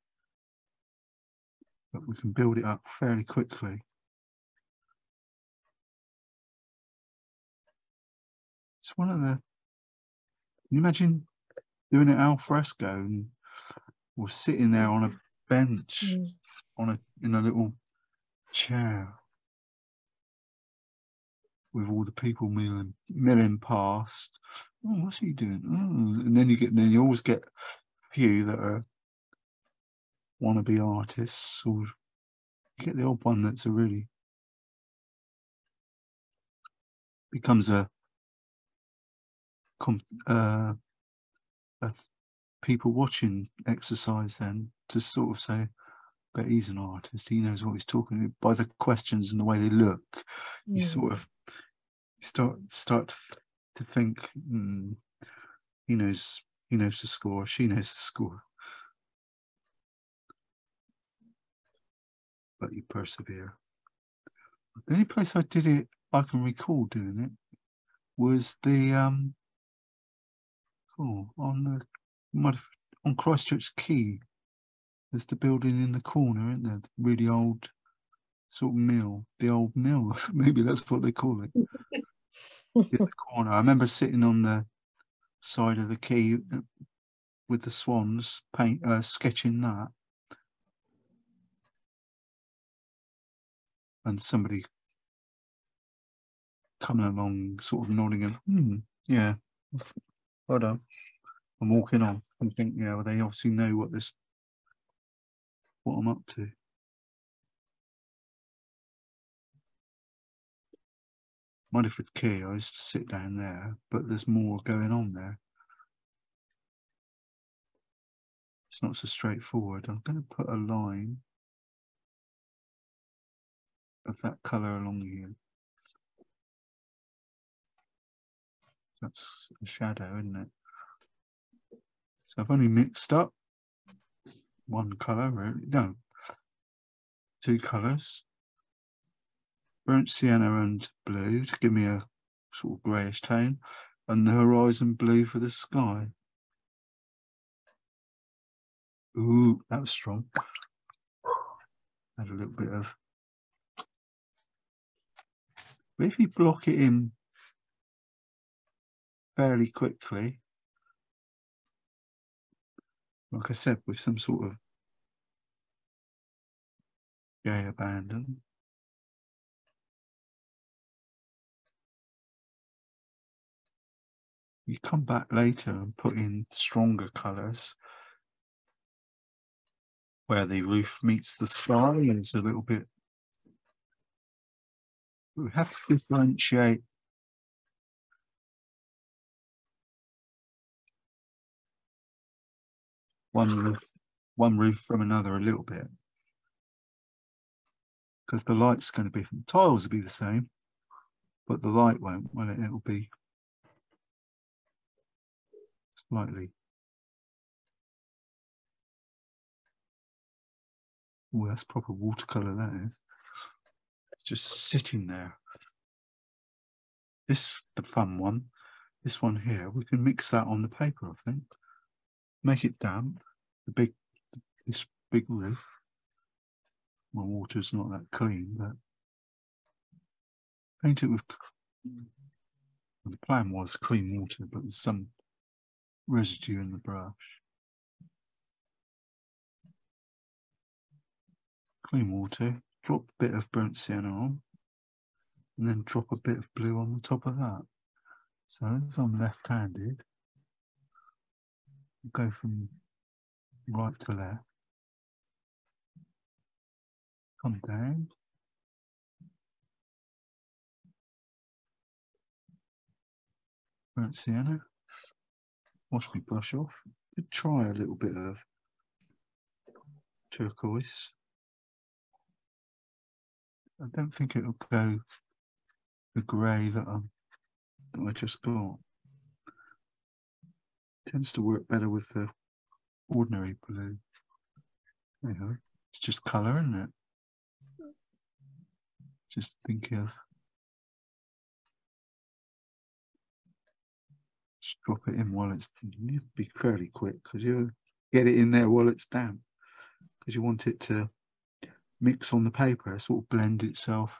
But we can build it up fairly quickly. It's one of the. Can you imagine doing it al fresco and we're sitting there on a bench Mm. on a in a little chair with all the people milling milling past. Oh, what's he doing? Oh, and then you get then you always get a few that are wannabe artists, or you get the odd one that's a really becomes a com- uh, people watching exercise then to sort of say, but he's an artist. He knows what he's talking about by the questions and the way they look. You Mm. sort of start start to, think, hmm, he knows he knows the score. She knows the score. But you persevere. The only place I did it, I can recall doing it, was the um. Oh, on the on Christchurch Quay. There's the building in the corner, isn't there? The really old sort of mill, the old mill. (laughs) Maybe that's what they call it. (laughs) in the corner. I remember sitting on the side of the quay uh, with the swans, paint, uh, sketching that, and somebody coming along, sort of nodding and, hmm, yeah, well done. I'm walking on and think, yeah, they obviously know what this, what I'm up to. Mudeford Quay, I used to sit down there, but there's more going on there. It's not so straightforward. I'm going to put a line of that colour along here. That's a shadow, isn't it? So I've only mixed up one colour, really. No, two colours. Burnt sienna and blue to give me a sort of greyish tone, and the horizon blue for the sky. Ooh, that was strong. Had a little bit of. But if you block it in fairly quickly, like I said, with some sort of gay abandon. You come back later and put in stronger colours where the roof meets the sky it's a little bit. We have to differentiate one roof, one roof from another a little bit because the light's going to be the tiles will be the same, but the light won't. Well, it, it'll be slightly. Oh, that's proper watercolor. That is. It's just sitting there. This the fun one. This one here, we can mix that on the paper. I think. Make it damp. The big, this big roof. My water's not that clean, but paint it with. well, The plan was clean water, but there's some residue in the brush. Clean water, drop a bit of burnt sienna on, and then drop a bit of blue on the top of that. So as I'm left-handed, go from right to left, come down, burnt sienna, wash my brush off. Could try a little bit of turquoise. I don't think it'll go the grey that, I'm, that I just got. Tends to work better with the ordinary blue. You go. It's just colour, isn't it? Just think of just drop it in while it's be fairly quick because you get it in there while it's damp because you want it to mix on the paper, sort of blend itself.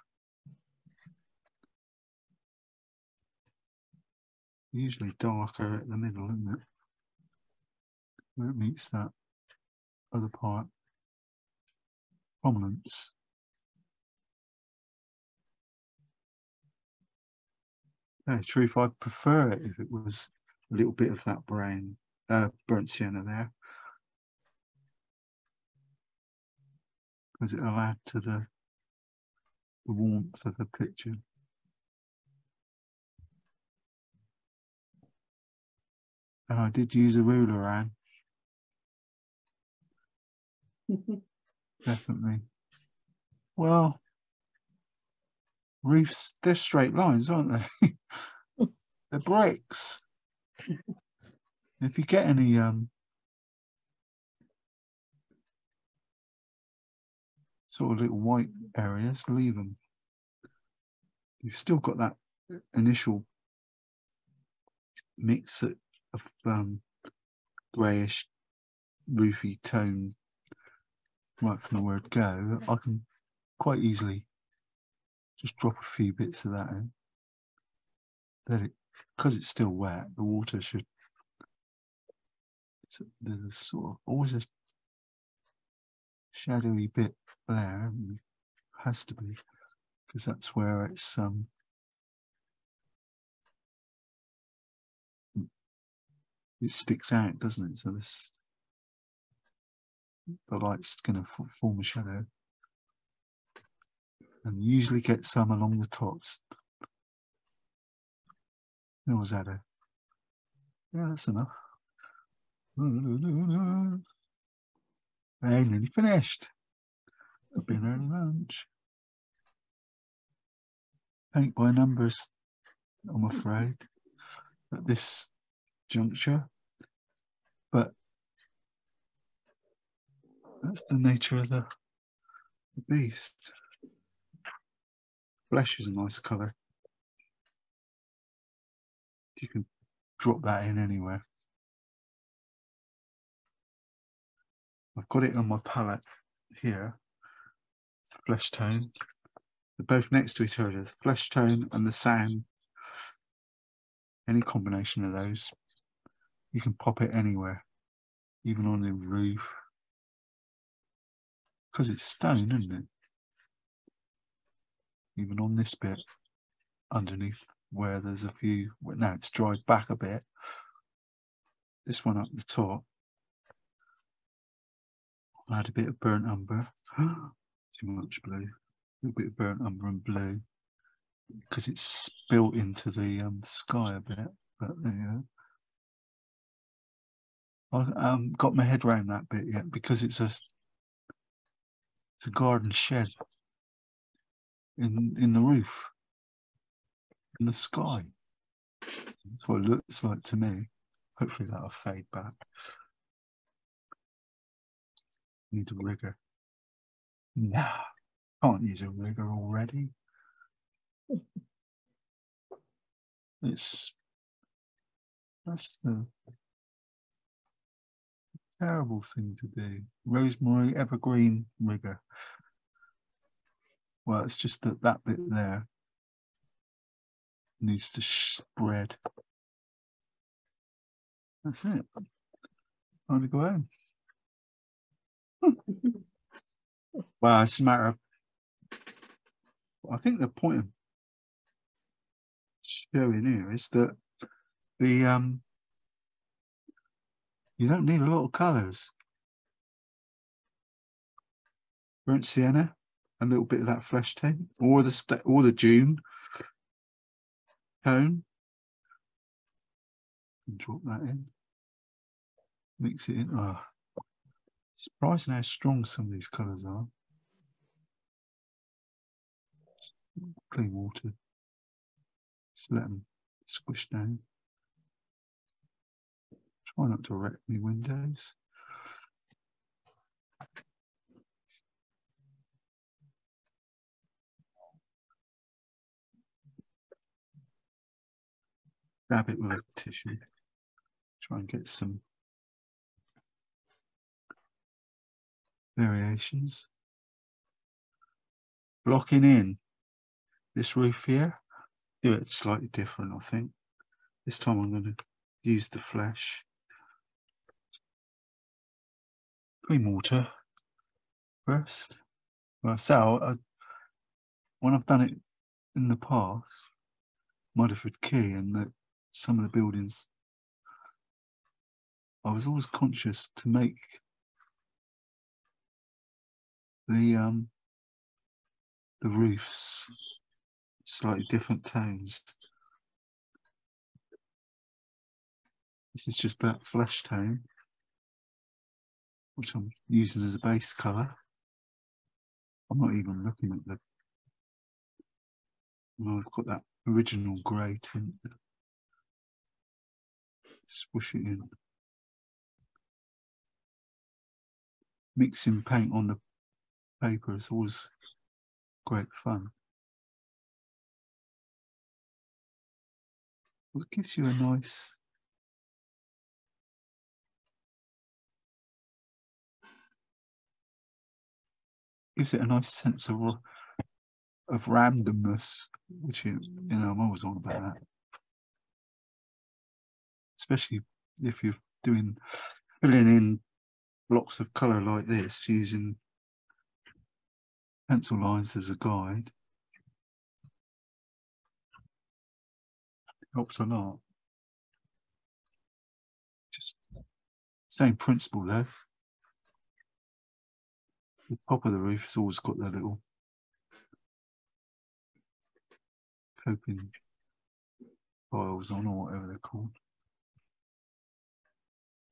Usually darker at the middle, isn't it? Where it meets that other part. Prominence. Yeah, truth, I'd prefer it if it was a little bit of that brown, uh, burnt sienna there. Because it'll add to the, the warmth of the picture. And I did use a ruler, Anne. Definitely. Well, roofs, they're straight lines, aren't they? (laughs) they're bricks. if you get any um sort of little white areas, leave them. You've still got that initial mix of um, greyish, roofy tone right from the word go. I can quite easily just drop a few bits of that in. Let it, because it's still wet, the water should. It's there's a sort of always a shadowy bit there. Has to be because that's where it's um it sticks out, doesn't it? So this the light's going to form a shadow, and usually get some along the tops. There was that. A, yeah, that's enough. Hey, nearly finished. I've been early lunch. Paint by numbers, I'm afraid, at this juncture. But that's the nature of the, beast. Flesh is a nice colour. You can drop that in anywhere. I've got it on my palette here. Flesh tone. They're both next to each other. The flesh tone and the sand. Any combination of those. You can pop it anywhere. Even on the roof. Because it's stone, isn't it? Even on this bit underneath where there's a few, well, now it's dried back a bit. This one up the top add a bit of burnt umber. (gasps) Too much blue. A little bit of burnt umber and blue because it's built into the um, sky a bit. But there you go. I um, got my head around that bit yet because it's a it's a garden shed in in the roof in the sky. That's what it looks like to me. Hopefully that'll fade back. Need a rigger. Nah, can't use a rigger already. It's that's the terrible thing to do. Rosemary evergreen rigger. Well, it's just that that bit there needs to spread. That's it. Time to go home. (laughs) well, it's a matter of. I think the point of showing here is that the um you don't need a lot of colours. Burnt sienna, a little bit of that flesh tone, or the or the Dune tone. And drop that in. Mix it in. Oh, Surprising how strong some of these colours are. Clean water. Just let them squish down. Try not to wreck my windows. Grab it with a tissue. Try and get some variations. Blocking in this roof here, do it slightly different, I think. This time I'm going to use the flesh. Cream mortar first. Well, so I, when I've done it in the past, Mudeford Quay and the, some of the buildings, I was always conscious to make the um the roofs slightly different tones. This is just that flesh tone, which I'm using as a base colour. I'm not even looking at the. Well, I've got that original grey tint. Swish it in. Mixing paint on the paper is always great fun. It gives you a nice gives it a nice sense of of randomness, which you, you know I'm always on about that. Especially if you're doing filling in blocks of colour like this using pencil lines as a guide. Helps a lot. Just same principle though. The top of the roof has always got that little coping tiles on or whatever they're called.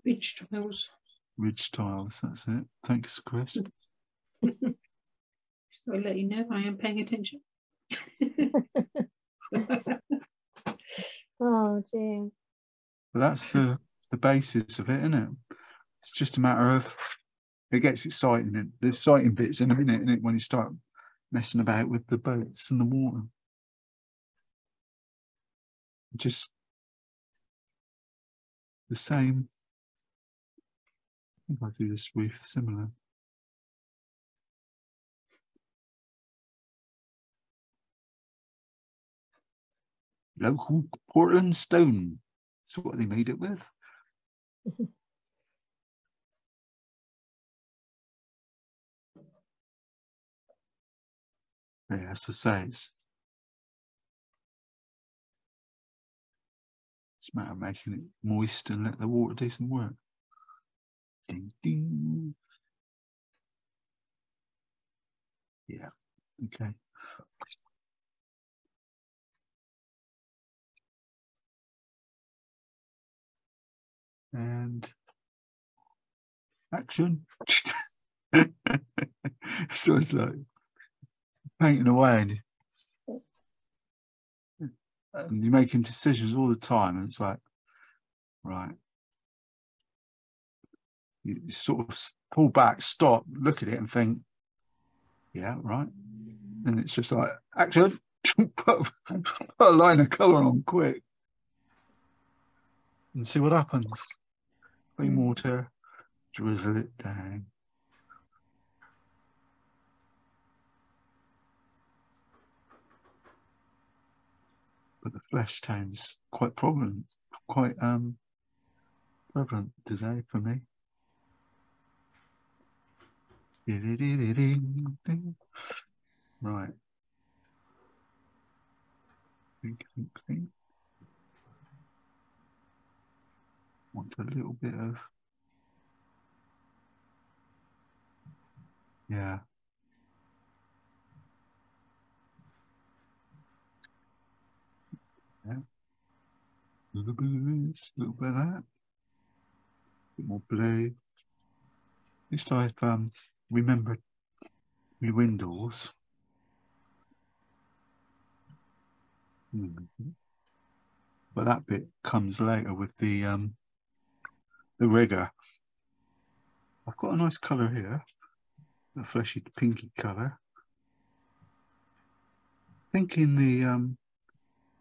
Ridge tiles. Ridge tiles, that's it. Thanks, Chris. (laughs) Just thought I'd let you know I am paying attention. (laughs) Oh dear. But that's the the basis of it, isn't it? It's just a matter of it gets exciting. and The exciting bits in a minute, isn't it? When you start messing about with the boats and the water. Just the same. I think I do this with similar. Local Portland stone. That's what they made it with. (laughs) It's, it's a matter of making it moist and let the water do some work. Ding ding. Yeah, okay. And action. (laughs) so it's like painting away and, hmm. and you're making decisions all the time and it's like right. You sort of pull back stop look at it and think yeah right. And it's just like actually (laughs) put, put a line of color on quick. And see what happens. Clean hmm. water drizzle it down the flesh tone's quite prominent, quite um prevalent today for me. Right. Think, think, think. Want a little bit of yeah. Yeah. little bit of this, a little bit of that. bit more blue. At least I've um, remembered my windows. Mhm. But that bit comes later with the um, the rigger. I've got a nice colour here, a fleshy pinky colour. I think in the um,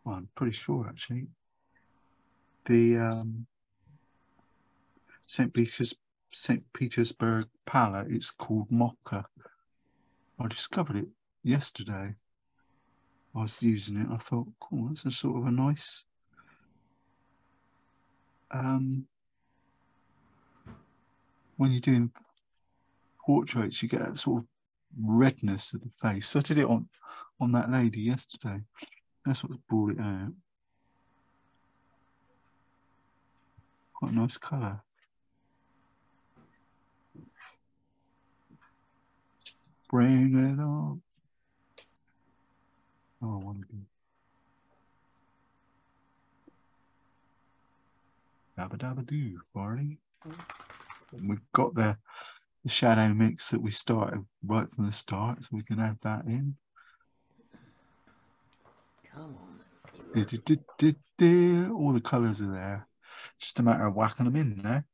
well, I'm pretty sure actually, the um, St. Peter's St. Petersburg palette. It's called Mocha. I discovered it yesterday. I was using it. I thought, cool, that's a sort of a nice um, when you're doing portraits, you get that sort of redness of the face. So I did it on on that lady yesterday. That's what brought it out. Quite a nice colour. Bring it on. Oh, be. Dabba dabba doo, Barney. We've got the, the shadow mix that we started right from the start, so we can add that in. Come on. All the colours are there. Just a matter of whacking them in there.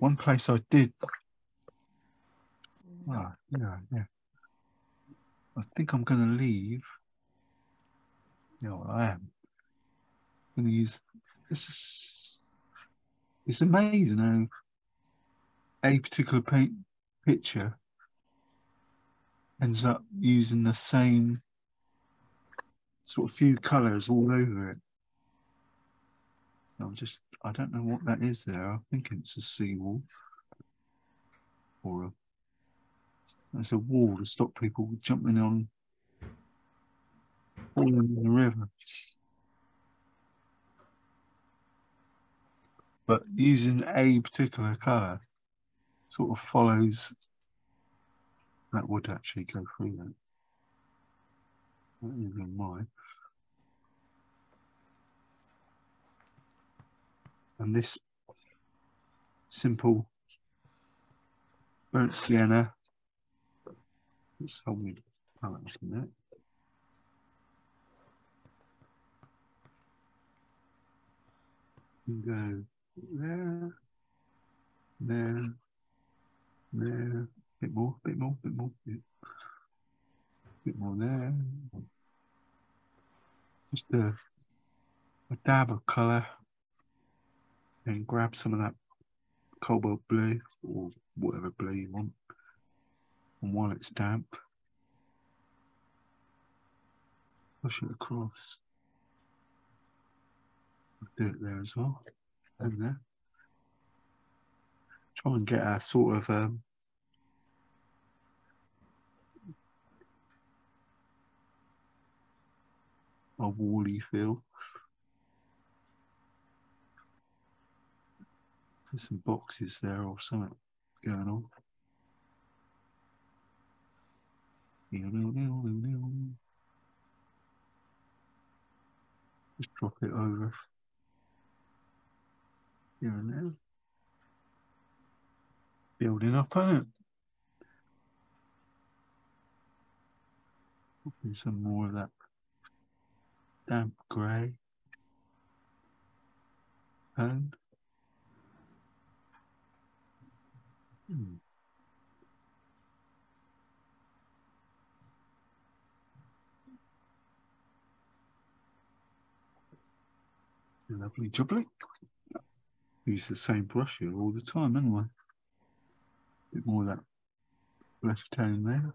One place I did. Ah, yeah, yeah. I think I'm going to leave. Yeah, well, I am. going to use this. Is, it's amazing how a particular paint picture ends up using the same sort of few colours all over it. So I'm just, I don't know what that is there. I think it's a seawall or a, it's a wall to stop people jumping on, falling in the river. But using a particular colour sort of follows that would actually go through that. That in mine. And this simple burnt sienna. Let's hold me palette up minute. And go there, there, there, bit more, bit more, bit more, bit more there. Just a, a dab of colour and grab some of that cobalt blue or whatever blue you want. And while it's damp, push it across. Do it there as well. And there. Try and get a sort of um, a woolly feel. There's some boxes there or something going on. Just drop it over here and there. Building up on it. Hopefully some more of that damp grey. And hmm. Lovely jubbly. Use the same brush here all the time, anyway. A Bit more of that flesh tone there.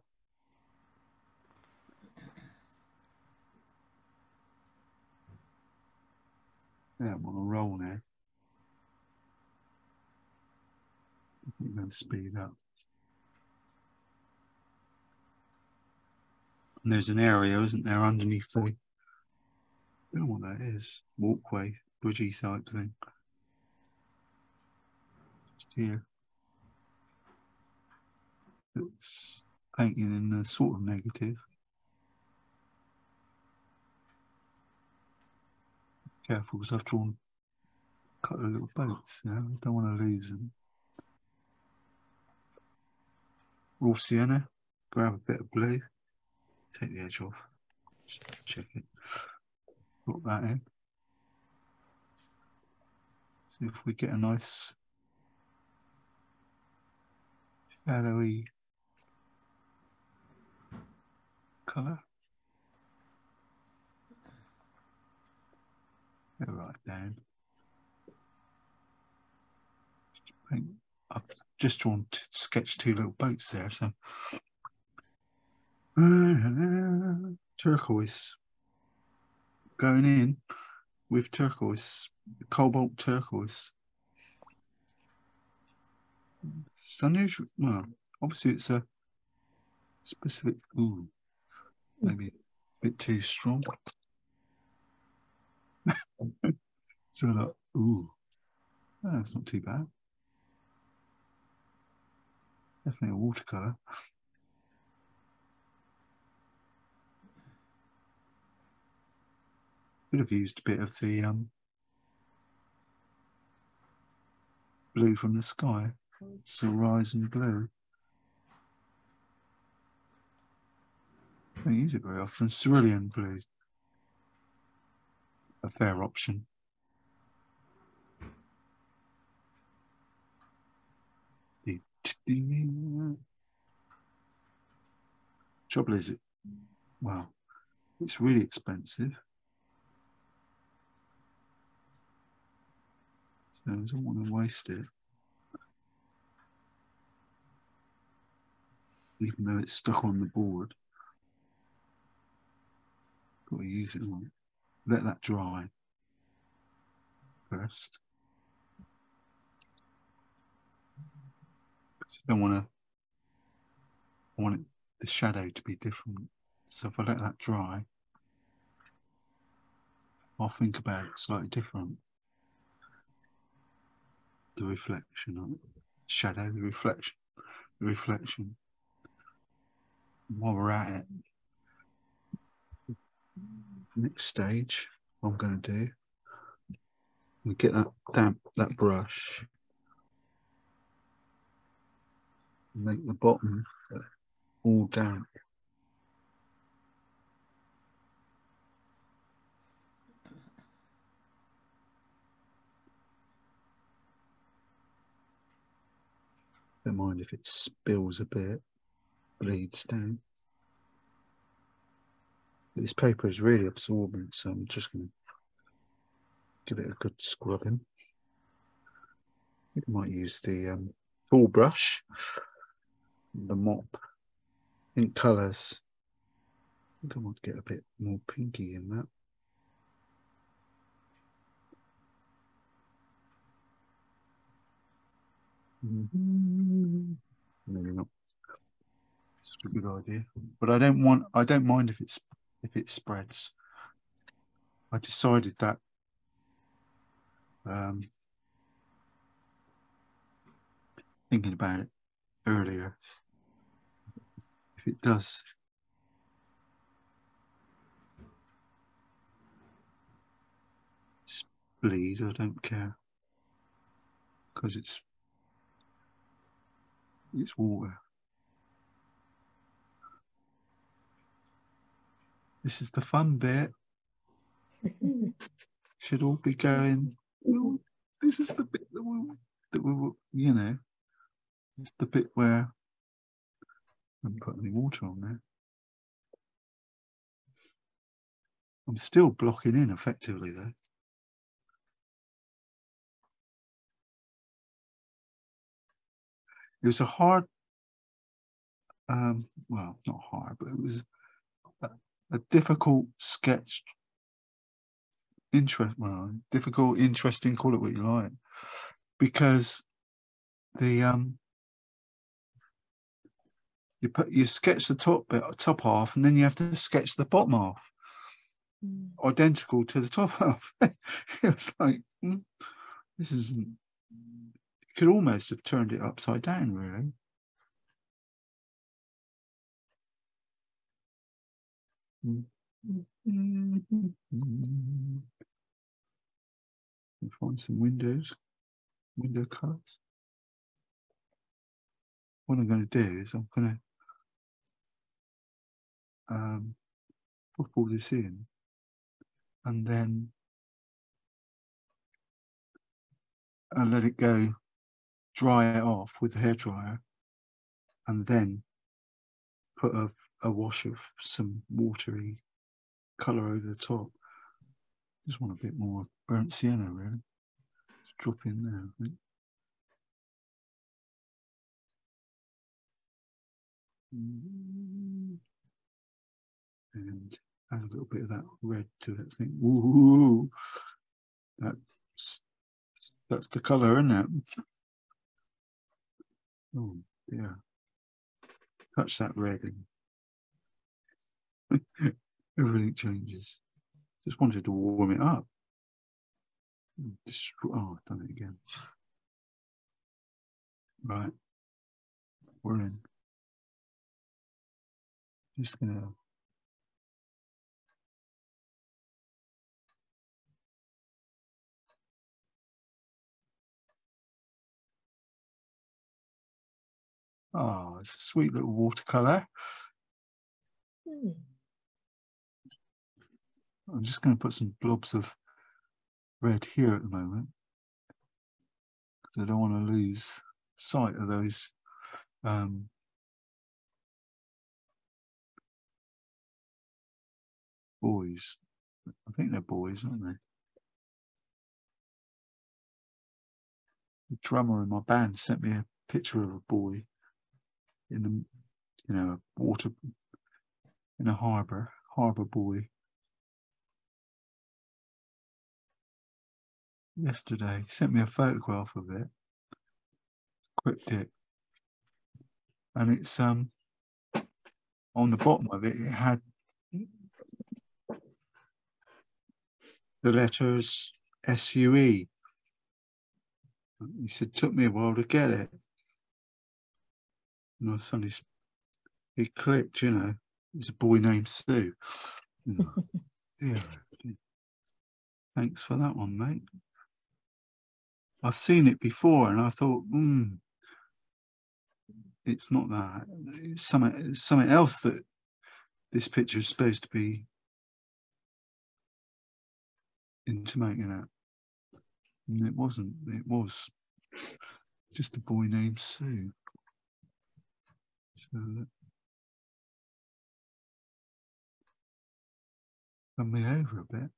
Yeah, I'm on a roll now. I think to speed up. And there's an area, isn't there, underneath the, I don't know what that is, walkway, bridgey type thing. Just here. It's painting in a sort of negative. Careful because I've drawn a couple of little boats now. I don't want to lose them. Raw sienna, grab a bit of blue, take the edge off, check it, put that in. See if we get a nice shadowy colour. Right. I've just drawn t- sketched two little boats there, so (laughs) turquoise going in with turquoise, cobalt turquoise. It's unusual. Well, obviously it's a specific. Ooh, maybe a bit too strong. (laughs) so like, ooh, oh, that's not too bad. Definitely a watercolor. Could have used a bit of the um, blue from the sky. It's horizon blue. Don't use it very often. Cerulean blue. A fair option. The Trouble is, it well, it's really expensive. So I don't want to waste it. Even though it's stuck on the board. Got to use it on. Let that dry first. I don't want to. I want it, the shadow to be different. So if I let that dry, I'll think about it slightly different. The reflection on shadow, the reflection, the reflection. While we're at it, next stage, what I'm going to do, we get that damp, that brush, make the bottom all damp. Don't mind if it spills a bit, bleeds down. This paper is really absorbent, so I'm just going to give it a good scrubbing. You might use the um, tool brush, the mop, in colours. I think I might get a bit more pinky in that. Mhm. Maybe not. It's a good idea, but I don't want. I don't mind if it's if it spreads. I decided that um, thinking about it earlier. If it does bleed, I don't care because it's it's water. This is the fun bit. Should all be going. "Well, this is the bit that we that we you know, it's the bit where I haven't put any water on there. I'm still blocking in effectively though. It was a hard, um, well, not hard, but it was a, difficult sketch. Interest, well, difficult, interesting, call it what you like, because the um, you put you sketch the top bit, top half, and then you have to sketch the bottom half, identical to the top (laughs) half. it was like mm, this isn't. You could almost have turned it upside down, really. Find some windows, window cuts. What I'm going to do is I'm going to um, put all this in and then I let it go, dry it off with a hairdryer, and then put a, a wash of some watery colour over the top. Just want a bit more burnt sienna, really. Just drop in there, I think. And add a little bit of that red to it. Think, ooh, that's that's the colour, isn't it? Oh, yeah. Touch that red and (laughs) everything changes. Just wanted to warm it up. Oh, I've done it again. Right. We're in. Just gonna Oh, it's a sweet little watercolour. Hmm. I'm just going to put some blobs of red here at the moment because I don't want to lose sight of those um, buoys. I think they're buoys, aren't they? The drummer in my band sent me a picture of a boy in the, you know, water in a harbour, harbour buoy. Yesterday, he sent me a photograph of it, cryptic, and it's um on the bottom of it. It had the letters S U E. He said, took me a while to get it. And I suddenly it clicked, you know, it's a boy named Sue. (laughs) Yeah. Thanks for that one, mate. I've seen it before and I thought, hmm, it's not that. It's something, it's something else that this picture is supposed to be intimating at. And it wasn't. It was just a boy named Sue. So come me over a bit.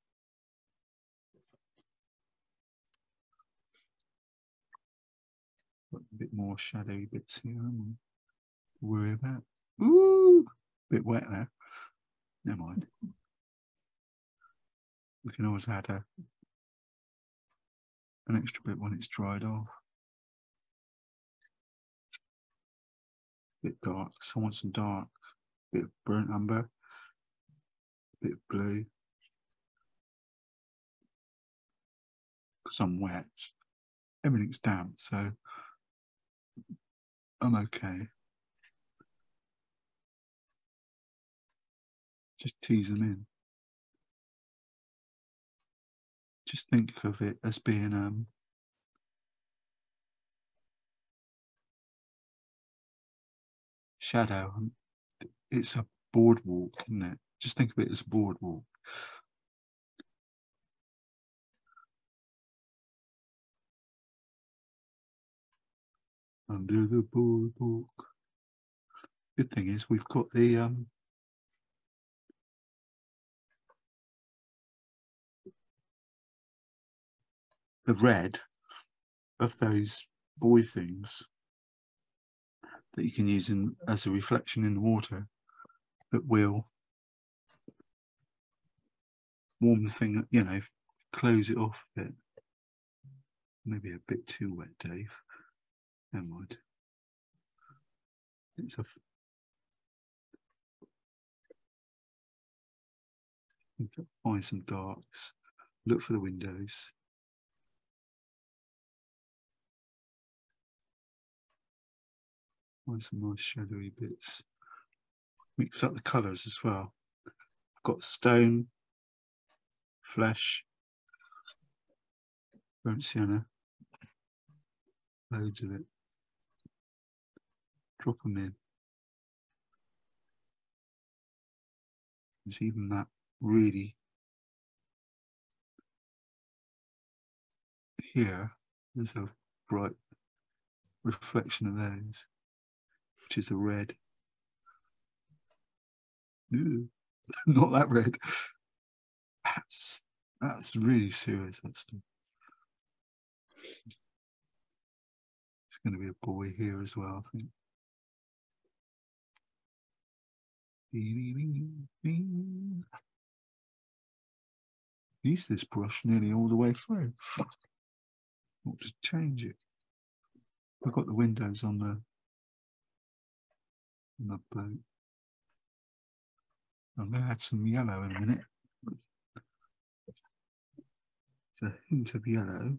Got a bit more shadowy bits here. I'm worry about. Ooh, bit wet there. Never mind. We can always add a an extra bit when it's dried off. bit dark. So I want some dark, bit of burnt umber, bit of blue. Because I'm wet, everything's damp, so I'm okay. Just tease them in. Just think of it as being um, shadow. It's a boardwalk, isn't it? Just think of it as a boardwalk. Under the boardwalk. Good thing is we've got the um, the red of those buoy things that you can use in, as a reflection in the water that will warm the thing, you know, close it off a bit. Maybe a bit too wet, Dave. Mind. It's a find some darks, look for the windows, Find some nice shadowy bits. Mix up the colours as well. I've got stone, flesh, burnt sienna, loads of it. Drop them in. There's even that really here, there's a bright reflection of those. which is the red. (laughs) Not that red. That's that's really serious. That stuff. It's going to be a buoy here as well, I think. Use this brush nearly all the way through. Not to change it. I've got the windows on the on the boat. I'm going to add some yellow in a minute. It's a hint of yellow.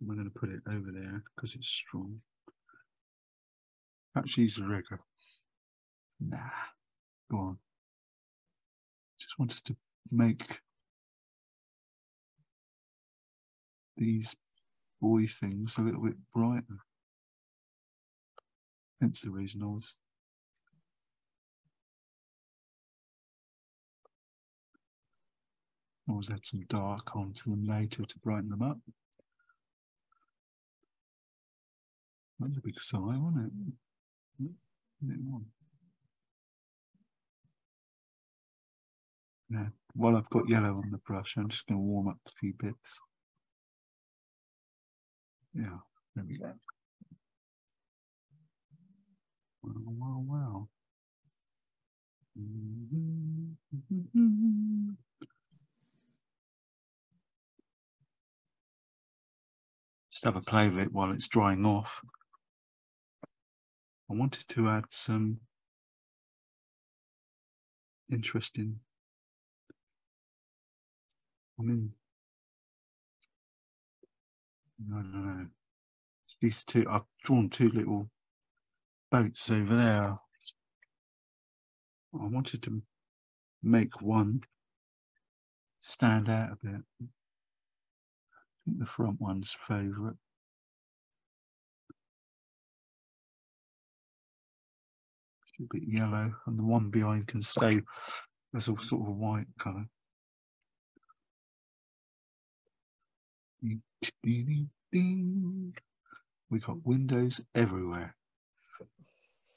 I'm going to put it over there because it's strong. Perhaps use a rigger. Nah, go on. Just wanted to make these buoy things a little bit brighter. Hence the reason I was always add some dark onto them later to brighten them up. That was a big sigh, wasn't it? Mm, it Yeah, while I've got yellow on the brush, I'm just going to warm up a few bits. Yeah, there we go. Wow, wow, wow. Mm-hmm. Just have a play with it while it's drying off. I wanted to add some interesting. I mean, no, no, these two. I've drawn two little boats over there. I wanted to make one stand out a bit. I think the front one's favourite. A bit yellow, and the one behind can stay as a sort of white colour. We got windows everywhere.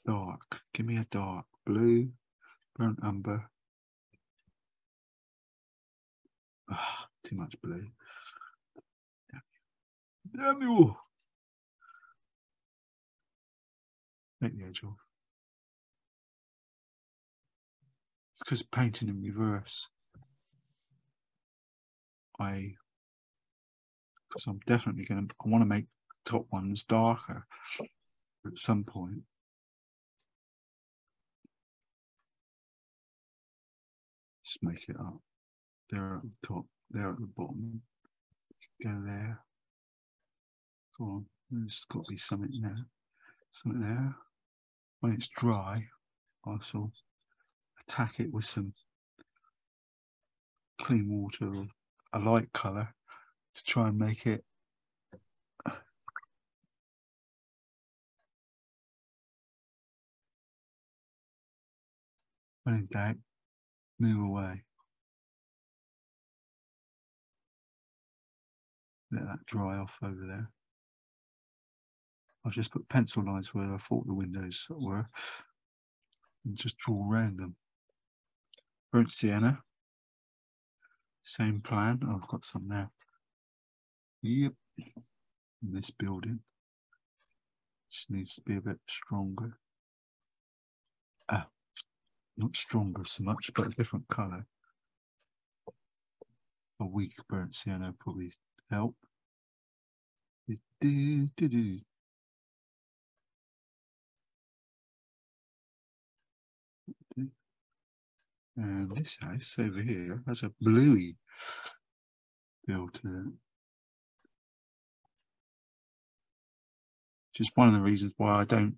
Dark. Give me a dark blue, burnt umber. Ah, too much blue. Damn you! Make the edge off. It's because painting in reverse. I because I'm definitely going to, I want to make the top ones darker at some point. Just make it up. There at the top, there at the bottom. Go there. Go on. There's got to be something there. Something there. When it's dry, I shall attack it with some clean water or a light colour to try and make it when in doubt, move away. Let that dry off over there. I've just put pencil lines where I thought the windows were and just draw around them. Burnt sienna, same plan. Oh, I've got some now. Yep. In this building. Just needs to be a bit stronger. Ah, not stronger so much, but a different colour. A weak burnt sienna probably help. And this house over here has a bluey built in it. Which is one of the reasons why I don't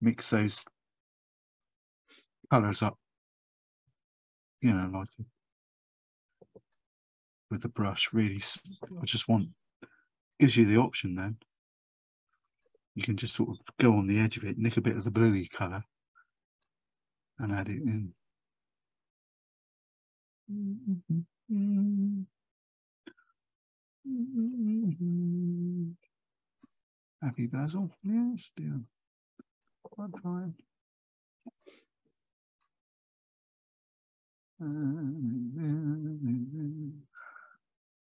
mix those colours up, you know, like with the brush. Really, I just want gives you the option then. You can just sort of go on the edge of it, nick a bit of the bluey colour, and add it in. Mm-hmm. Mm-hmm. Mm-hmm. Happy Basil? Yes, dear. quite drying.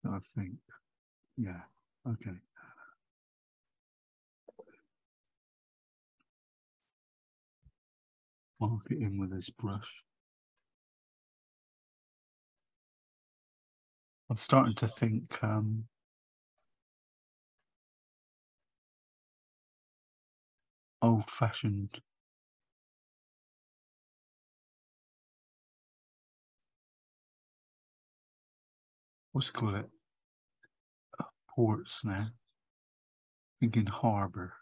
I think, yeah, okay. Mark it in with this brush. I'm starting to think um, old fashioned what's it call it? Uh, ports now. Thinking harbour.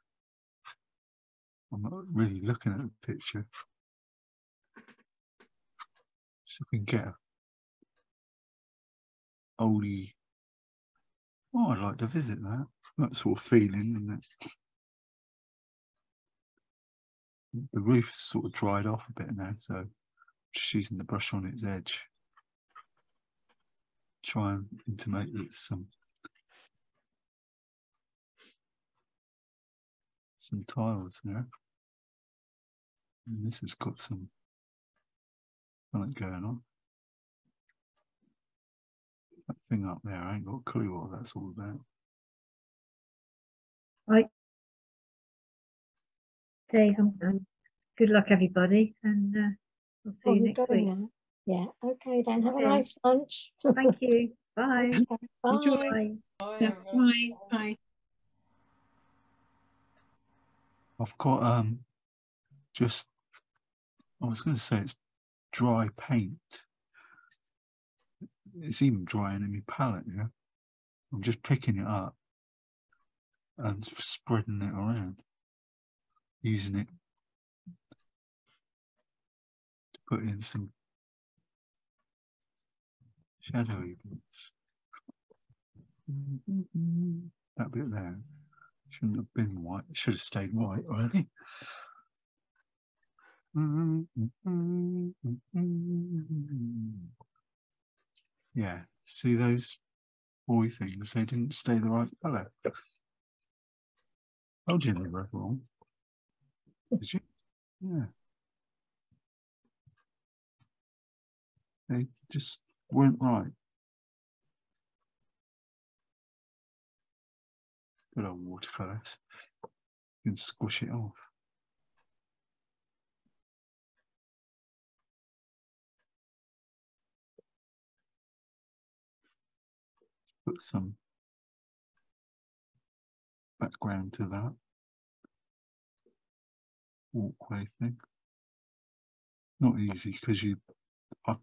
I'm not really looking at the picture. So we can get a oldie. Oh, I'd like to visit that. That sort of feeling, isn't it? The roof's sort of dried off a bit now, so just using the brush on its edge. Try and intimate that some some tiles there. And this has got some something going on. That thing up there, I ain't got a clue what that's all about. Right. Okay, um, um, good luck, everybody, and uh, we'll see Oh, you next going week. now? Yeah, okay then. Have Okay. a nice lunch. Thank you. (laughs) Bye. Okay, Enjoy. Bye. Bye. Bye, Yeah, everyone. bye, bye. I've got um just I was going to say it's dry paint. It's even drying in my palette, yeah. I'm just picking it up and s- spreading it around, using it to put in some shadowy bits. That bit there shouldn't have been white. It should have stayed white already. Yeah, see those buoy things? They didn't stay the right colour. Told you they were wrong. You? Yeah. They just weren't right. Good old watercolours. You can squish it off. Put some background to that walkway thing. Not easy because you are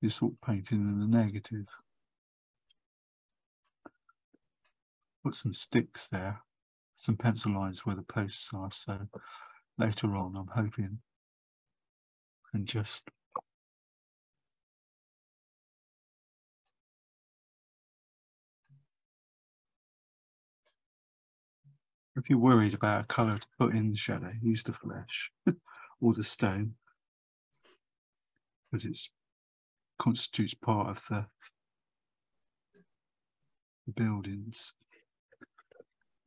you're sort of painting in the negative. Put some sticks there, some pencil lines where the posts are. So later on, I'm hoping and just if you're worried about a colour to put in the shadow, use the flesh (laughs) or the stone because it constitutes part of the, buildings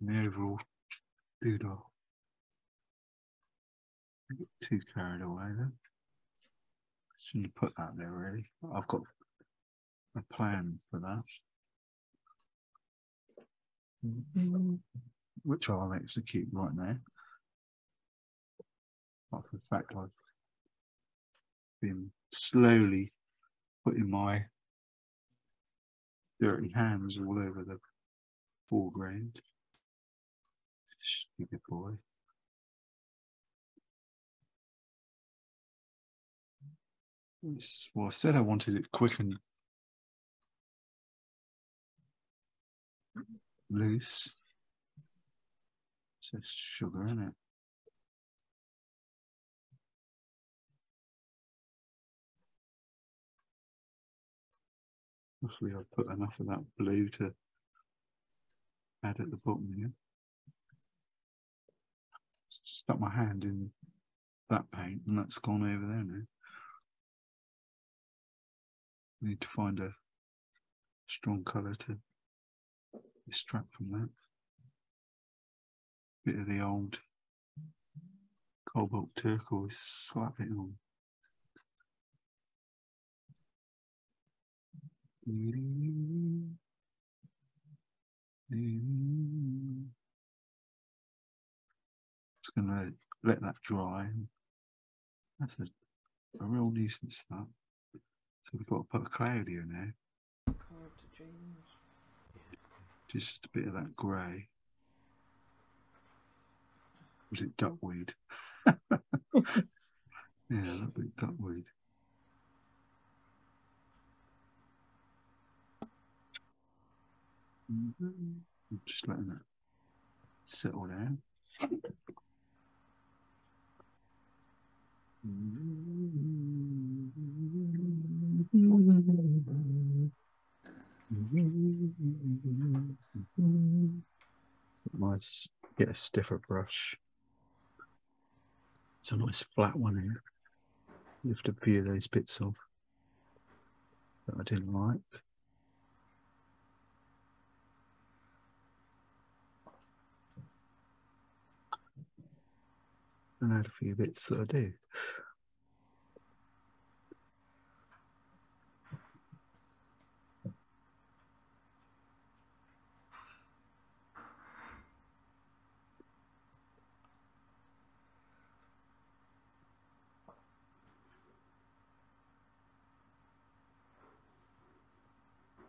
the overall doodle. Too carried away then. Shouldn't put that there really. I've got a plan for that. Mm-hmm. Which I'll execute right now. But for the fact I've been slowly putting my dirty hands all over the foreground. Stupid boy. Yes, well, I said I wanted it quick and loose. It says sugar in it. Hopefully I've put enough of that blue to add at the bottom here. Stuck my hand in that paint and that's gone over there now. Need to find a strong colour to extract from that. Bit of the old cobalt turquoise, slap it on. Just gonna let that dry. That's a, a real nuisance that. So we've got to put a cloud here now. Card to James. Just a bit of that grey. Was it duckweed? (laughs) yeah, little bit duckweed. Mhm. Just letting that settle down. Nice, get a stiffer brush. It's a nice flat one here. Lift a few of those bits off that I didn't like. And add a few bits that I do.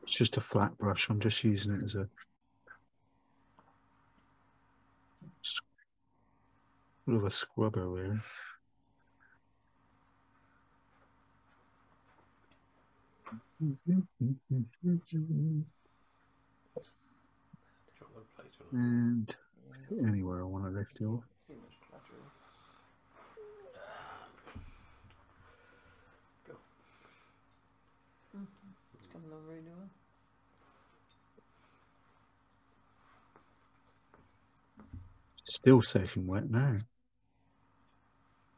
It's just a flat brush. I'm just using it as a bit of a scrubber really. Chocolate plate on it. And anywhere I want to lift you off. Too much clutter. Go. It's coming along really well. Still soaking wet now.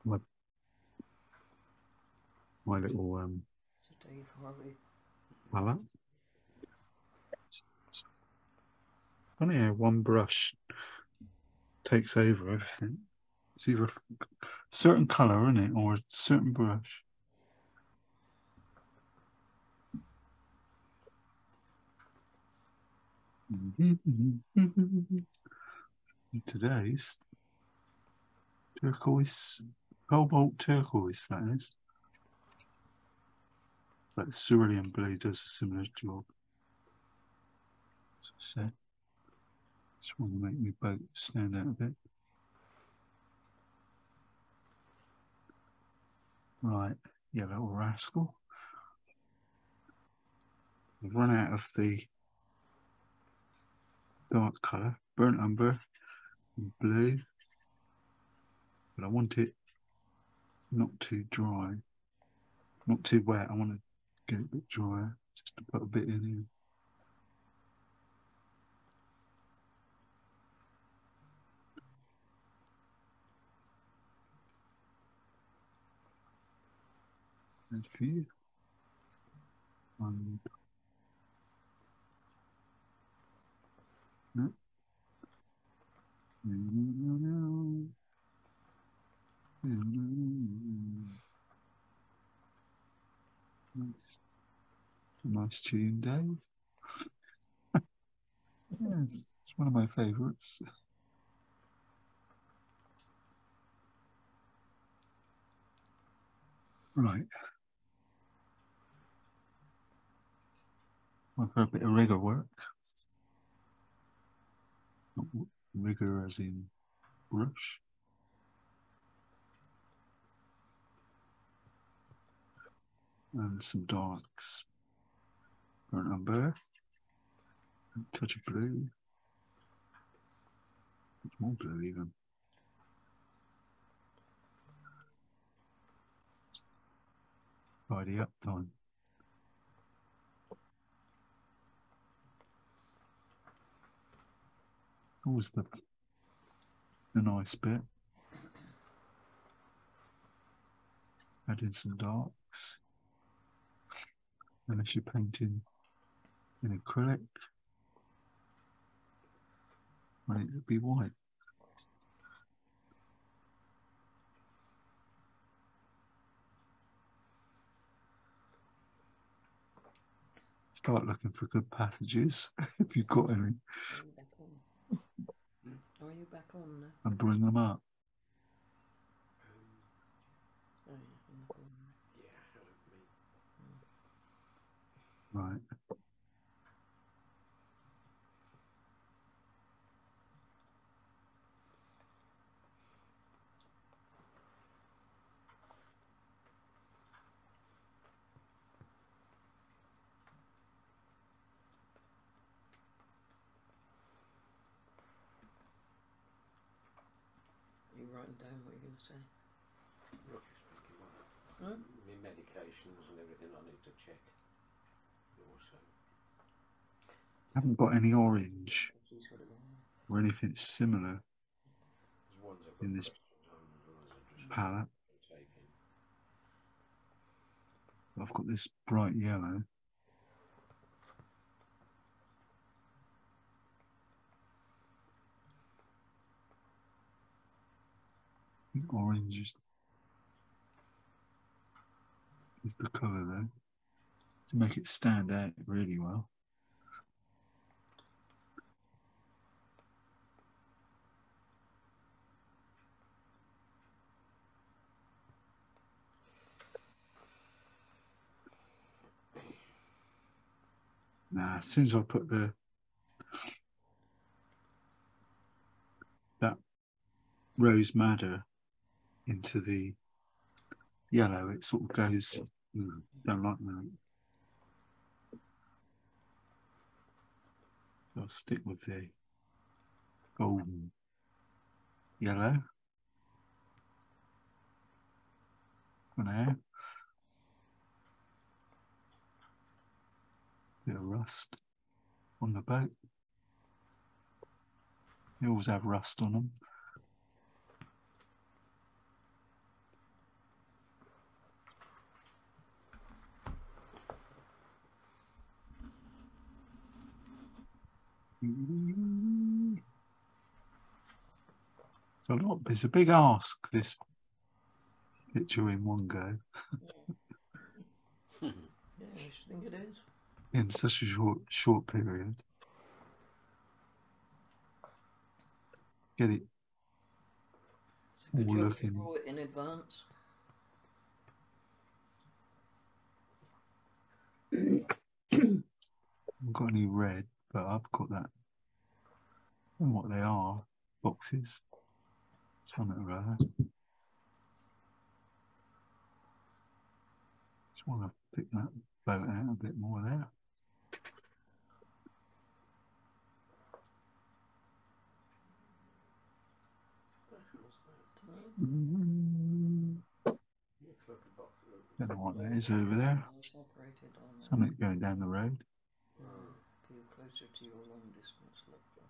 My my little um So Dave Harvey. palette. Funny how one brush takes over everything. It's either a certain colour in it or a certain brush. Mm-hmm, mm-hmm. Today's turquoise, cobalt turquoise, that is. Like cerulean blue does a similar job. As I said, just want to make my boat stand out a bit. Right, you little rascal. I've run out of the dark colour, burnt umber, blue, but I want it not too dry, not too wet. I want to get it a bit drier, just to put a bit in here. And for you. And no. No, no, no, no. No, no, no. Nice. Nice tune, Dave. yes, it's one of my favourites. Right. Well, for a bit of rigger work. Rigger as in brush. And some darks. Burnt umber. A touch of blue. More blue even. Tidy up time. That was the the nice bit. Add in some darks. Unless you're painting in acrylic, then it would be white. Start looking for good passages (laughs) if you've got any. Are you back on now? and bring them up. Oh, yeah, in the corner. Yeah, help me. Right. Are you writing down what you're going to say? Roughly speaking, what Hmm? my medications and everything I need to check. Also, Haven't got any orange She's got it on. or anything similar there's ones I've got In this questions on, and others I've just palette. taken. I've got this bright yellow. Orange is, is the colour though, to make it stand out really well. Nah, as soon as I put the that rose madder into the yellow, it sort of goes. "Mm, don't like that. I'll stick with the golden yellow for now. Bit of rust on the boat. They always have rust on them. It's a lot. It's a big ask. This picture in one go (laughs) Yeah, I should think it is. in such a short short period. Get it It's a good All job looking- you brought it in advance. haven't got any red, but I've got that. And what they are. Boxes. Something or other. Just want to pick that boat out a bit more there. Mm. Don't know what that is over there. Something going down the road. Closer to your long distance lifter.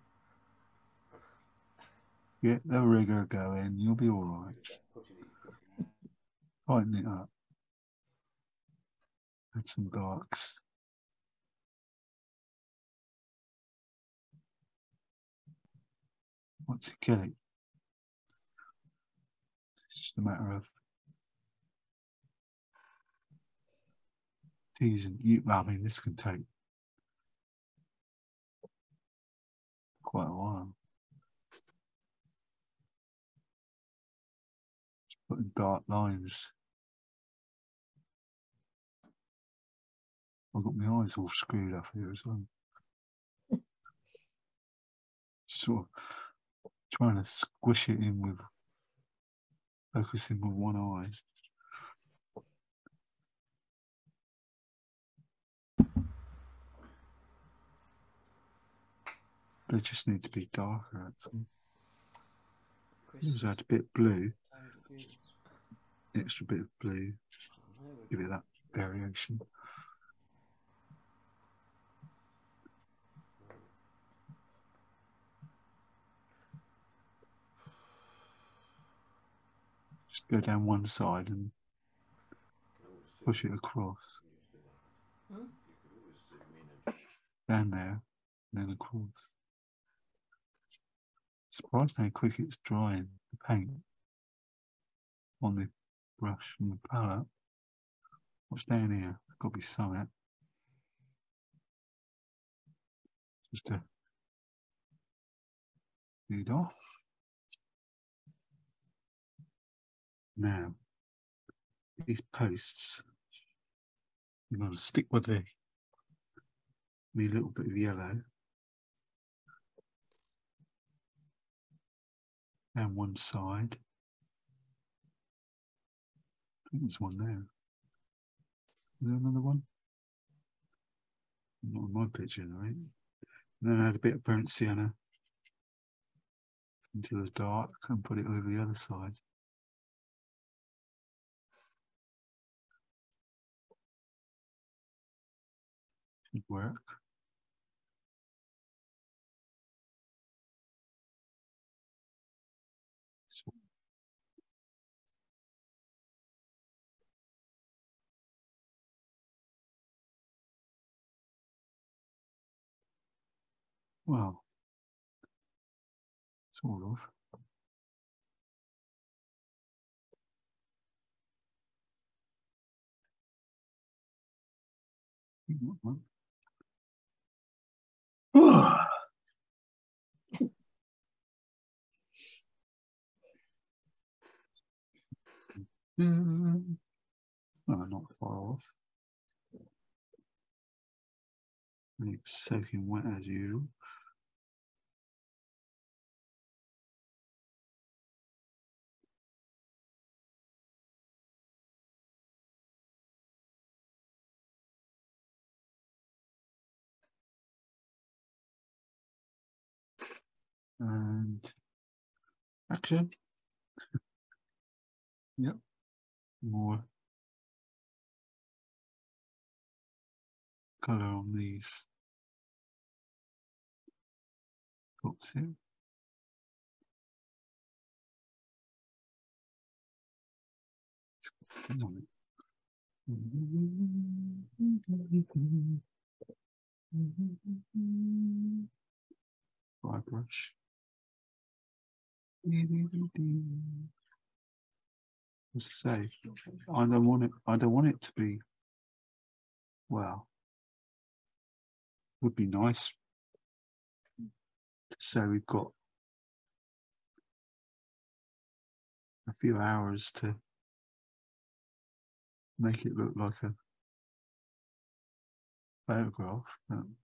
Get the rigger going. You'll be all right. Tighten it up. Add some darks. Once you get it, it's just a matter of teasing. You, I mean, this can take quite a while. Just putting dark lines. I've got my eyes all screwed up here as well. (laughs) Sort of trying to squish it in with focusing with one eye. They just need to be darker, actually. Chris, Use that a bit blue, time to do this. extra bit of blue, give it that variation. Just go down one side and push it across. Hmm? You could always zoom in and down there, and then across. Surprised how quick it's drying the paint on the brush and the palette. What's down here? There's got to be something. Just a off. Now, these posts, you're going to stick with the me a little bit of yellow down one side. I think there's one there. Is there another one? Not on my picture, right? And then add a bit of burnt sienna into the dark and put it over the other side. Should work. Well, sort of. Not far off. Soaking wet as usual. And action. yep. More color on these books here. Dry brush. As I say, I don't want it. I don't want it to be. Well, would be nice to say we've got a few hours to make it look like a photograph. Don't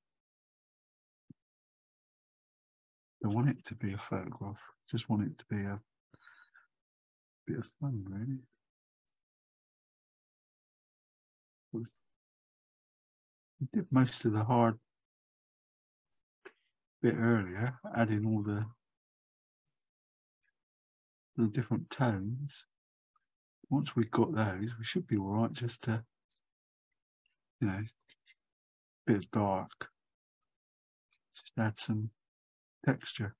want it to be a photograph. Just want it to be a bit of fun, really. We did most of the hard bit earlier, adding all the the different tones. Once we've got those, we should be all right just to, you know, bit of dark. Just add some texture.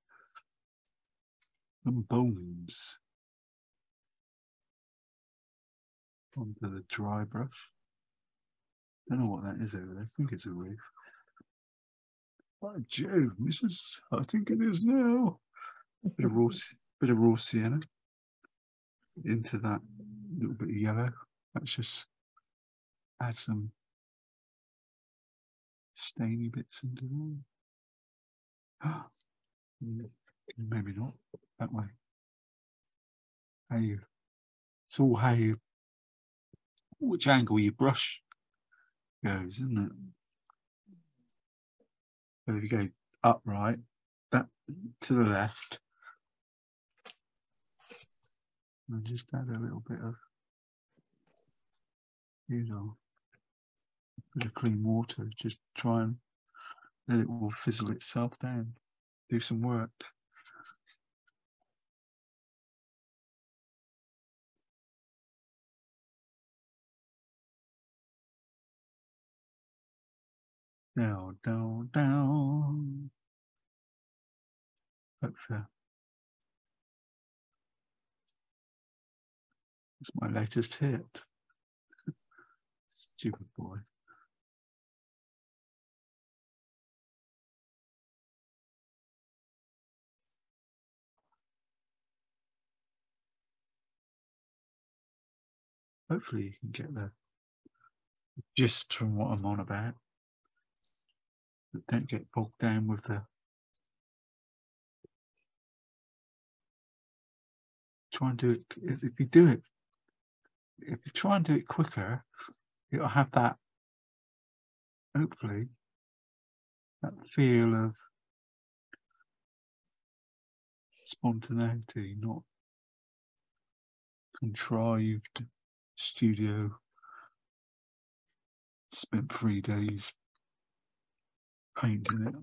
Some bones onto the dry brush. I don't know what that is over there. I think it's a reef. By Jove, this is, I think it is now. Bit of raw, bit of raw sienna into that little bit of yellow. Let's just add some stainy bits into there. (gasps) Maybe not that way. How you? It's all how you, which angle your brush goes, isn't it? But if you go upright, that to the left, and just add a little bit of, you know, bit of clean water. Just try and let it all fizzle itself down. Do some work. Down, down, down. Hope so. It's my latest hit. (laughs) Stupid boy. Hopefully you can get the gist from what I'm on about. But don't get bogged down with the try and do it if you do it if you try and do it quicker it'll have that hopefully that feel of spontaneity not contrived studio spent three days painting it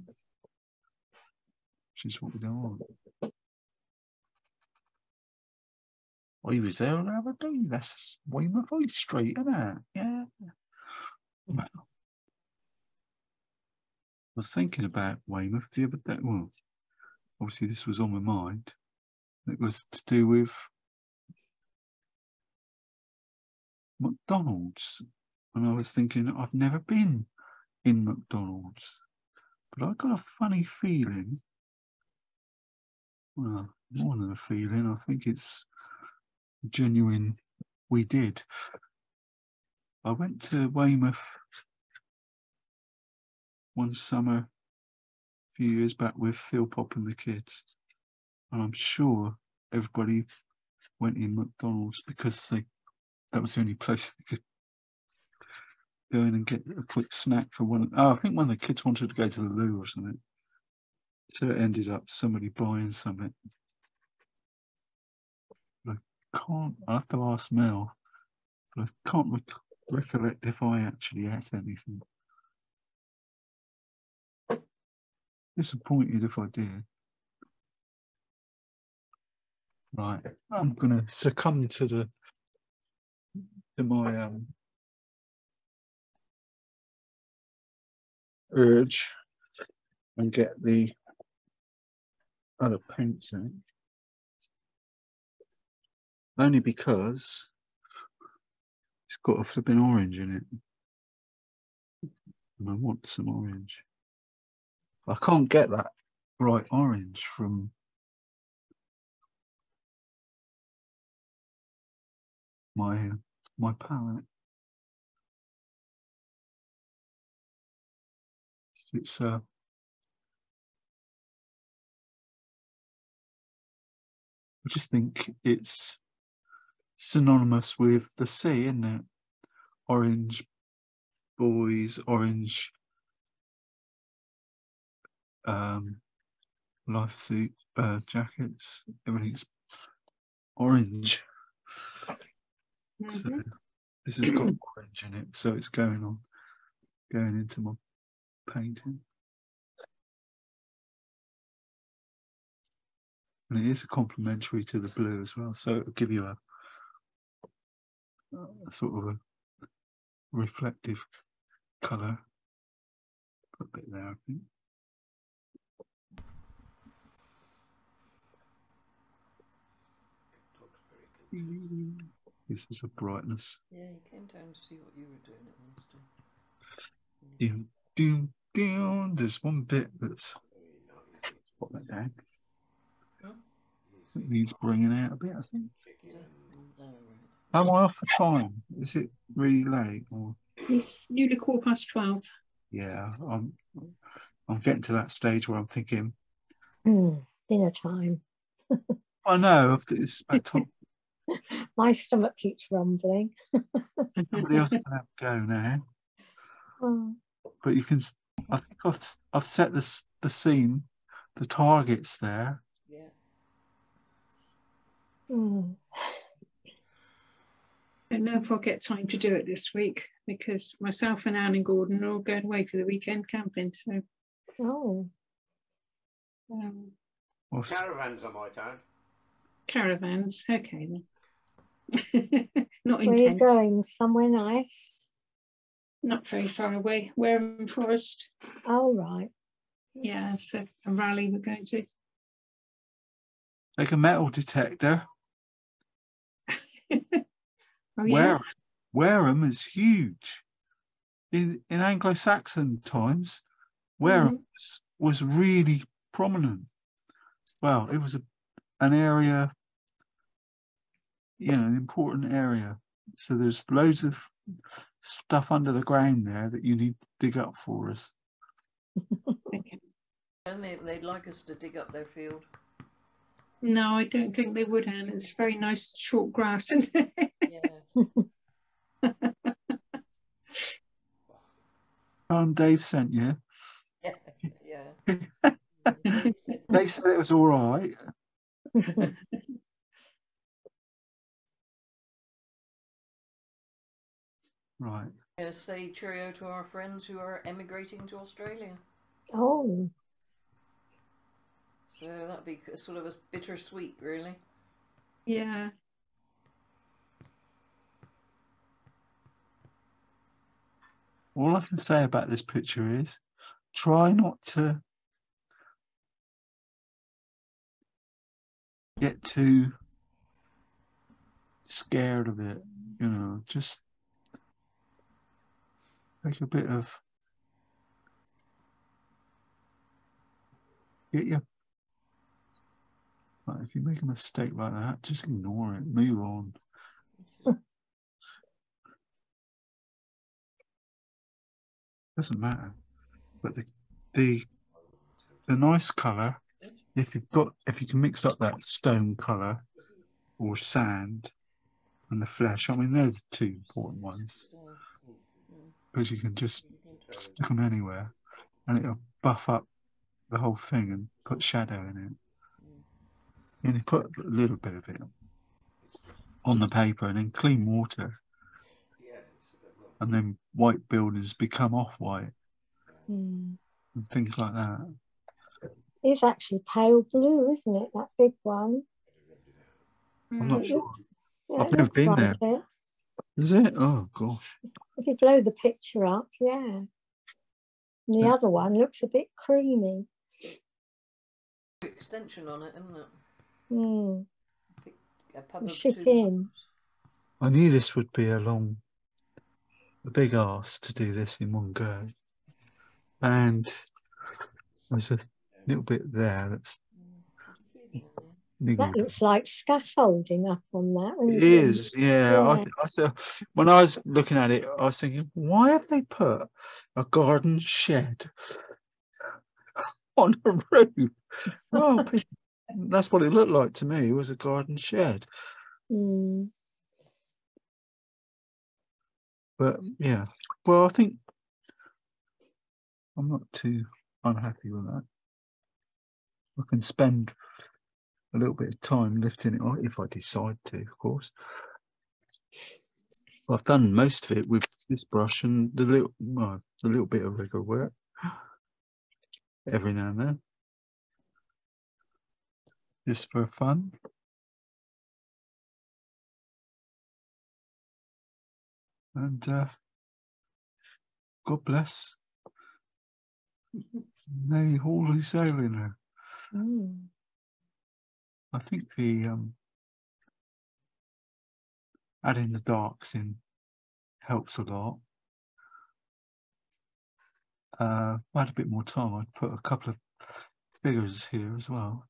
which is what we don't want I was there the other day. That's Weymouth High Street, isn't it? Yeah. Well, I was thinking about Weymouth the other day. Well, obviously this was on my mind. It was to do with McDonald's. And I was thinking, I've never been in McDonald's. But I got a funny feeling. Well, more than a feeling, I think it's genuine we did. I went to Weymouth one summer a few years back with Phil Pop and the kids. And I'm sure everybody went in McDonald's because they that was the only place they could go in and get a quick snack for one. Oh, I think one of the kids wanted to go to the loo or something. So it ended up somebody buying something I can't. I have to ask Mel, but I can't rec- recollect if I actually ate anything. Disappointed if I did. Right, I'm gonna succumb to the to my um urge and get the other paints in only because it's got a flipping orange in it. And I want some orange. I can't get that bright orange from my my palette. It's uh I just think it's synonymous with the sea, isn't it? Orange buoys, orange um, life suit uh, jackets, everything's orange. So Mhm. this has got orange in it, so it's going on, going into my painting. And it is a complementary to the blue as well, so it'll give you a a sort of a reflective colour. Put a bit there, I think. This is a brightness. Yeah, you came down to see what you were doing at Winston. Doom, doom, doom. There's one bit that's put that down. Huh? It needs bringing out a bit, I think. Is it? Right. Am I off for time? Is it really late? Or It's nearly quarter past 12. yeah, I'm. I'm getting to that stage where I'm thinking, Mm, dinner time. (laughs) I know if it's about time. (laughs) My stomach keeps rumbling. Somebody else can have a go now. (laughs) Oh, But you can. I think I've s- I've set this the scene, the targets there. Yeah. mm. I don't know if I'll get time to do it this week because myself and Anne and Gordon are all going away for the weekend camping. So oh, um, Or s- Caravans, I might add. caravans. Okay then. Not where are you going? Somewhere nice? Not very far away. Wareham Forest. All right. Yeah, so a rally we're going to. Like a metal detector. (laughs) Oh yeah. Where Wareham is huge. In in Anglo-Saxon times, Wareham Mhm. was, was really prominent. Well, it was a, an area, you know, an important area. So there's loads of stuff under the ground there that you need to dig up for us. Okay. And they, they'd like us to dig up their field. No, I don't think they would, Anne. It's very nice short grass, isn't it? Yeah. And Dave sent you. Yeah. yeah. Dave said, Dave said it was all right. (laughs) Right. "Uh, say cheerio to our friends who are emigrating to Australia. oh, So that'd be sort of a bittersweet, really. yeah. All I can say about this picture is try not to get too scared of it, you know, just take a bit of get your like if you make a mistake like that, just ignore it, move on. doesn't matter. But the the the nice colour, if you've got if you can mix up that stone colour or sand and the flesh, I mean they're the two important ones because you can just stick them anywhere and it'll buff up the whole thing and put shadow in it. And you put a little bit of it on the paper and then clean water Yeah, it's a bit rough. and then white buildings become off white hmm. and things like that. it's actually pale blue, isn't it? That big one. I'm not Mm, sure. Yeah, I've never been like it. Is it? Oh gosh. If you blow the picture up, yeah. And the So- other one looks a bit creamy. Extension on it, isn't it? Hmm. A pub The of ship two in. pubs. I knew this would be a long, a big ask to do this in one go. And there's a little bit there that's Mm, that, yeah? Niggled. looks like scaffolding up on that. It is, It is, yeah. I, th- I th- when I was looking at it, I was thinking, why have they put a garden shed (laughs) on a roof? Oh, that's what it looked like to me. It was a garden shed. Hmm. But yeah, well, I think I'm not too unhappy with that. I can spend a little bit of time lifting it off if I decide to, of course. I've done most of it with this brush and the little, well, the little bit of regular work every now and then, just for fun. And uh, God bless. (laughs) May all who sail in her. Hmm. I think the um, adding the darks in helps a lot. Uh, if I had a bit more time, I'd put a couple of figures here as well.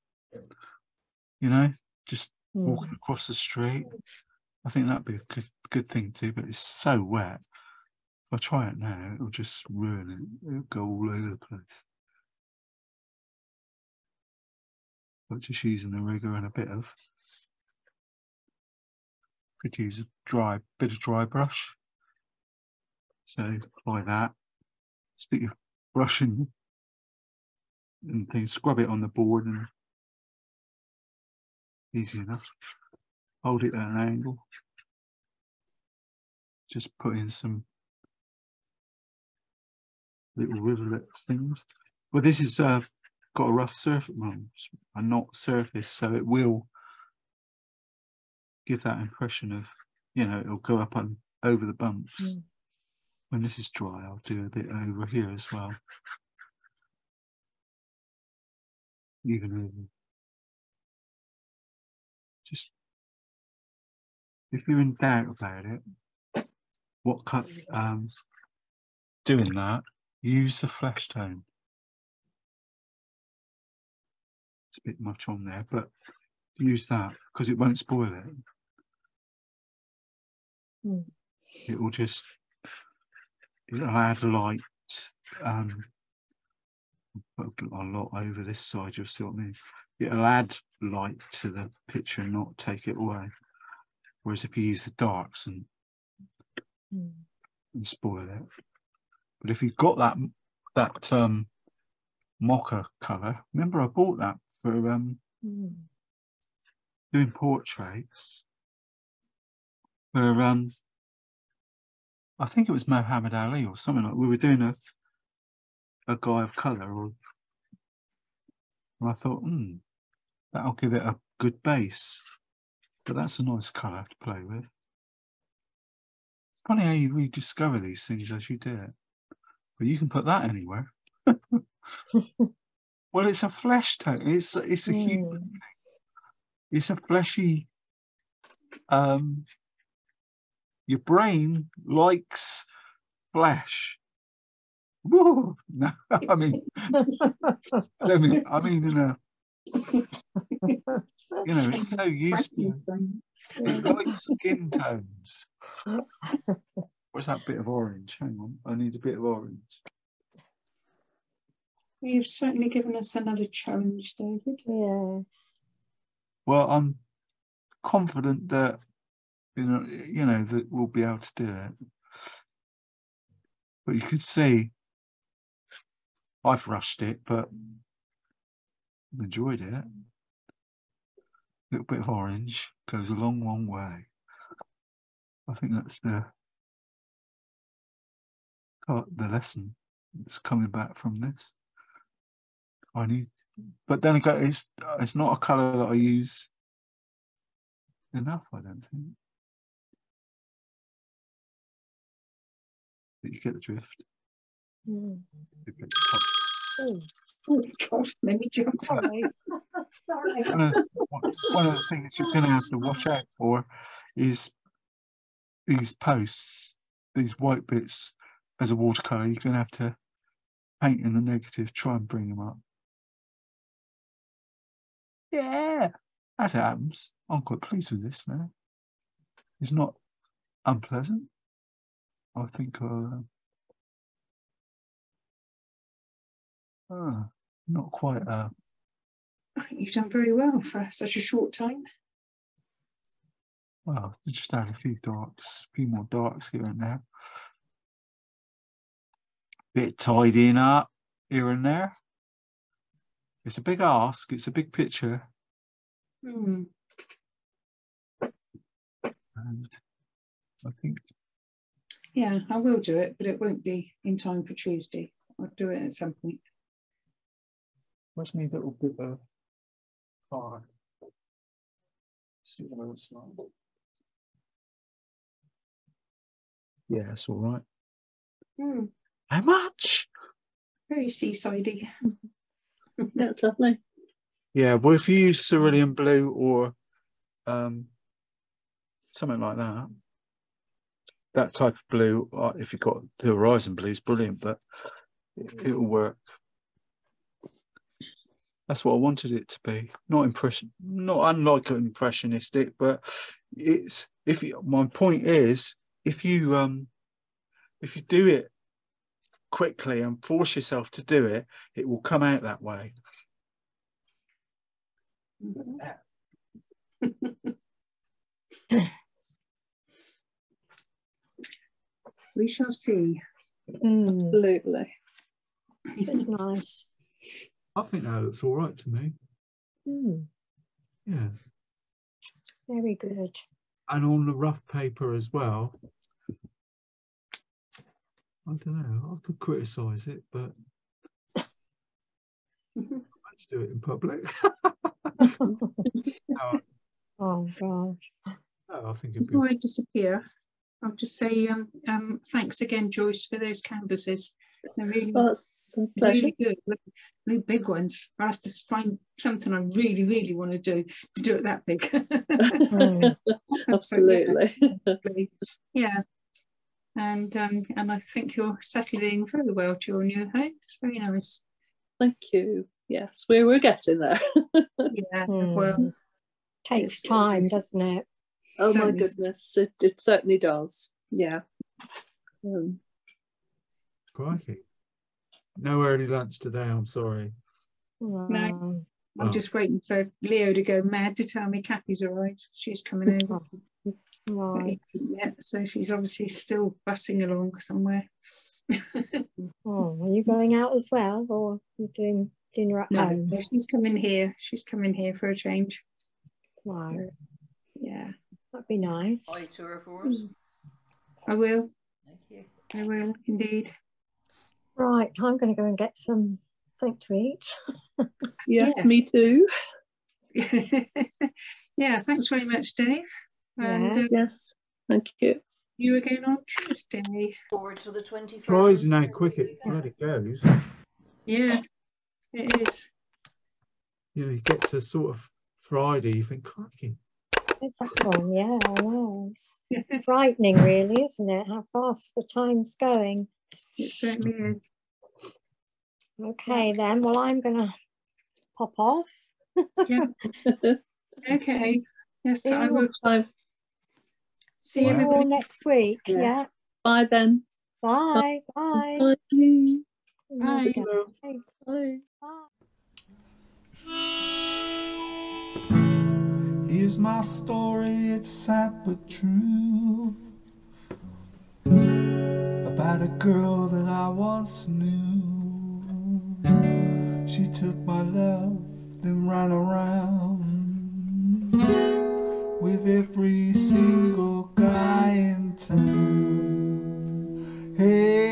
You know, just Hmm. walking across the street. I think that'd be a good good thing to do, but it's so wet. If I try it now, it'll just ruin it. It'll go all over the place. But just using the rigger and a bit of could use a dry bit of dry brush. So apply that. Stick your brush in and then scrub it on the board and easy enough. Hold it at an angle. Just put in some little rivulet things. Well, this is uh, got a rough surface, well, a not surface, so it will give that impression of, you know, it'll go up and over the bumps. Mm. When this is dry, I'll do a bit over here as well. Even over. Just if you're in doubt about it, what cut um doing that, use the flesh tone. Bit much on there, but use that because it won't spoil it. Hmm. It will just it'll add light um a lot over this side, you'll see what I mean. It'll add light to the picture and not take it away. Whereas if you use the darks and, Mm. and spoil it. But if you've got that that um mocha colour, remember I bought that for um Mm. doing portraits for um I think it was Muhammad Ali or something like we were doing a a guy of colour or and I thought, hmm, that'll give it a good base. But that's a nice colour to play with. Funny how you rediscover these things as you do it. But you can put that anywhere. (laughs) (laughs) well, it's a flesh tone. It's it's a human Mm. it's a fleshy um your brain likes flesh. Whoa. (laughs) no (laughs) i mean i mean i mean in a you know it's so used to it likes skin tones. What's that bit of orange? Hang on i need a bit of orange You've certainly given us another challenge, David. Yes. well i'm confident that you know you know that we'll be able to do it but you could see i've rushed it but enjoyed it a little bit of orange goes a long long way i think that's the part the lesson that's coming back from this i need but then again it's it's not a color that i use enough i don't think but you get the drift Mm. You get the top. Oh, Oh, God, let me jump. sorry. (laughs) sorry. one of, one of the things you're going to have to watch out for is these posts, these white bits as a watercolor. You're going to have to paint in the negative, try and bring them up. Yeah, as it happens, I'm quite pleased with this now. It's not unpleasant. I think uh, uh, not quite uh, I think you've done very well for such a short time. Well, just add a few darks, a few more darks here and there. Bit tidying up here and there. It's a big ask, it's a big picture, Hmm. and I think Yeah, I will do it, but it won't be in time for Tuesday. I'll do it at some point. where's me little bit of card? See what it's like. Yeah, it's all right. Hmm. How much? Very seasidey. (laughs) (laughs) That's lovely. Yeah, well, if you use cerulean blue or um, something like that, that type of blue, uh, if you've got the horizon blue, is brilliant, but it, it'll work. That's what I wanted it to be. Not impression, not unlike impressionistic, but it's if you, my point is if you um if you do it quickly and force yourself to do it, it will come out that way. (laughs) We shall see. Mm, Absolutely. it's nice. I think that looks all right to me. Mm, Yes. very good. And on the rough paper as well. I don't know. I could criticise it, but (laughs) let's do it in public. no, (laughs) (laughs) oh gosh. no, I think it'd be Before I disappear, I'll just say um, um, thanks again, Joyce, for those canvases. They're really, Well, it's a pleasure. really good. Really, really big ones. I have to find something I really, really want to do to do it that big. Absolutely. Yeah. And um, and I think you're settling very well to your new home. It's very nice. Thank you. Yes, we we're getting there. (laughs) Yeah. Hmm. Well, takes time, is. doesn't it? oh my goodness, it, it certainly does. Yeah. Um, crikey. no early lunch today. I'm sorry. No. I'm Oh. just waiting for Leo to go mad to tell me Kathy's arrived. She's coming over. (laughs) Right. he so she's obviously still bussing along somewhere. Oh, are you going out as well, or are you doing dinner at No, home? no, she's coming here. She's coming here for a change. Right. Yeah, That'd be nice. Hi to her for us. I will. Thank you. I will indeed. Right, I'm going to go and get some something to eat. (laughs) Yes, me too. (laughs) yeah, thanks very much, Dave. And uh, Yes, thank you. you again on Tuesday. Forward to the 21st. Surprising how quick it bloody goes. Yeah, it is. You know, you get to sort of Friday, you think, crikey. It's that one, yeah, I know. It's frightening, really, isn't it? How fast the time's going. It certainly is. Okay, then. Well, I'm going to pop off. Yeah. (laughs) okay. Yes, See I you will Bye, see See you all next week. Yes. Yeah. bye then. Bye. Bye. Bye. Bye. Okay. Bye. Here's my story, it's sad but true. About a girl that I once knew. She took my love, then ran around with every single guy in town. Hey.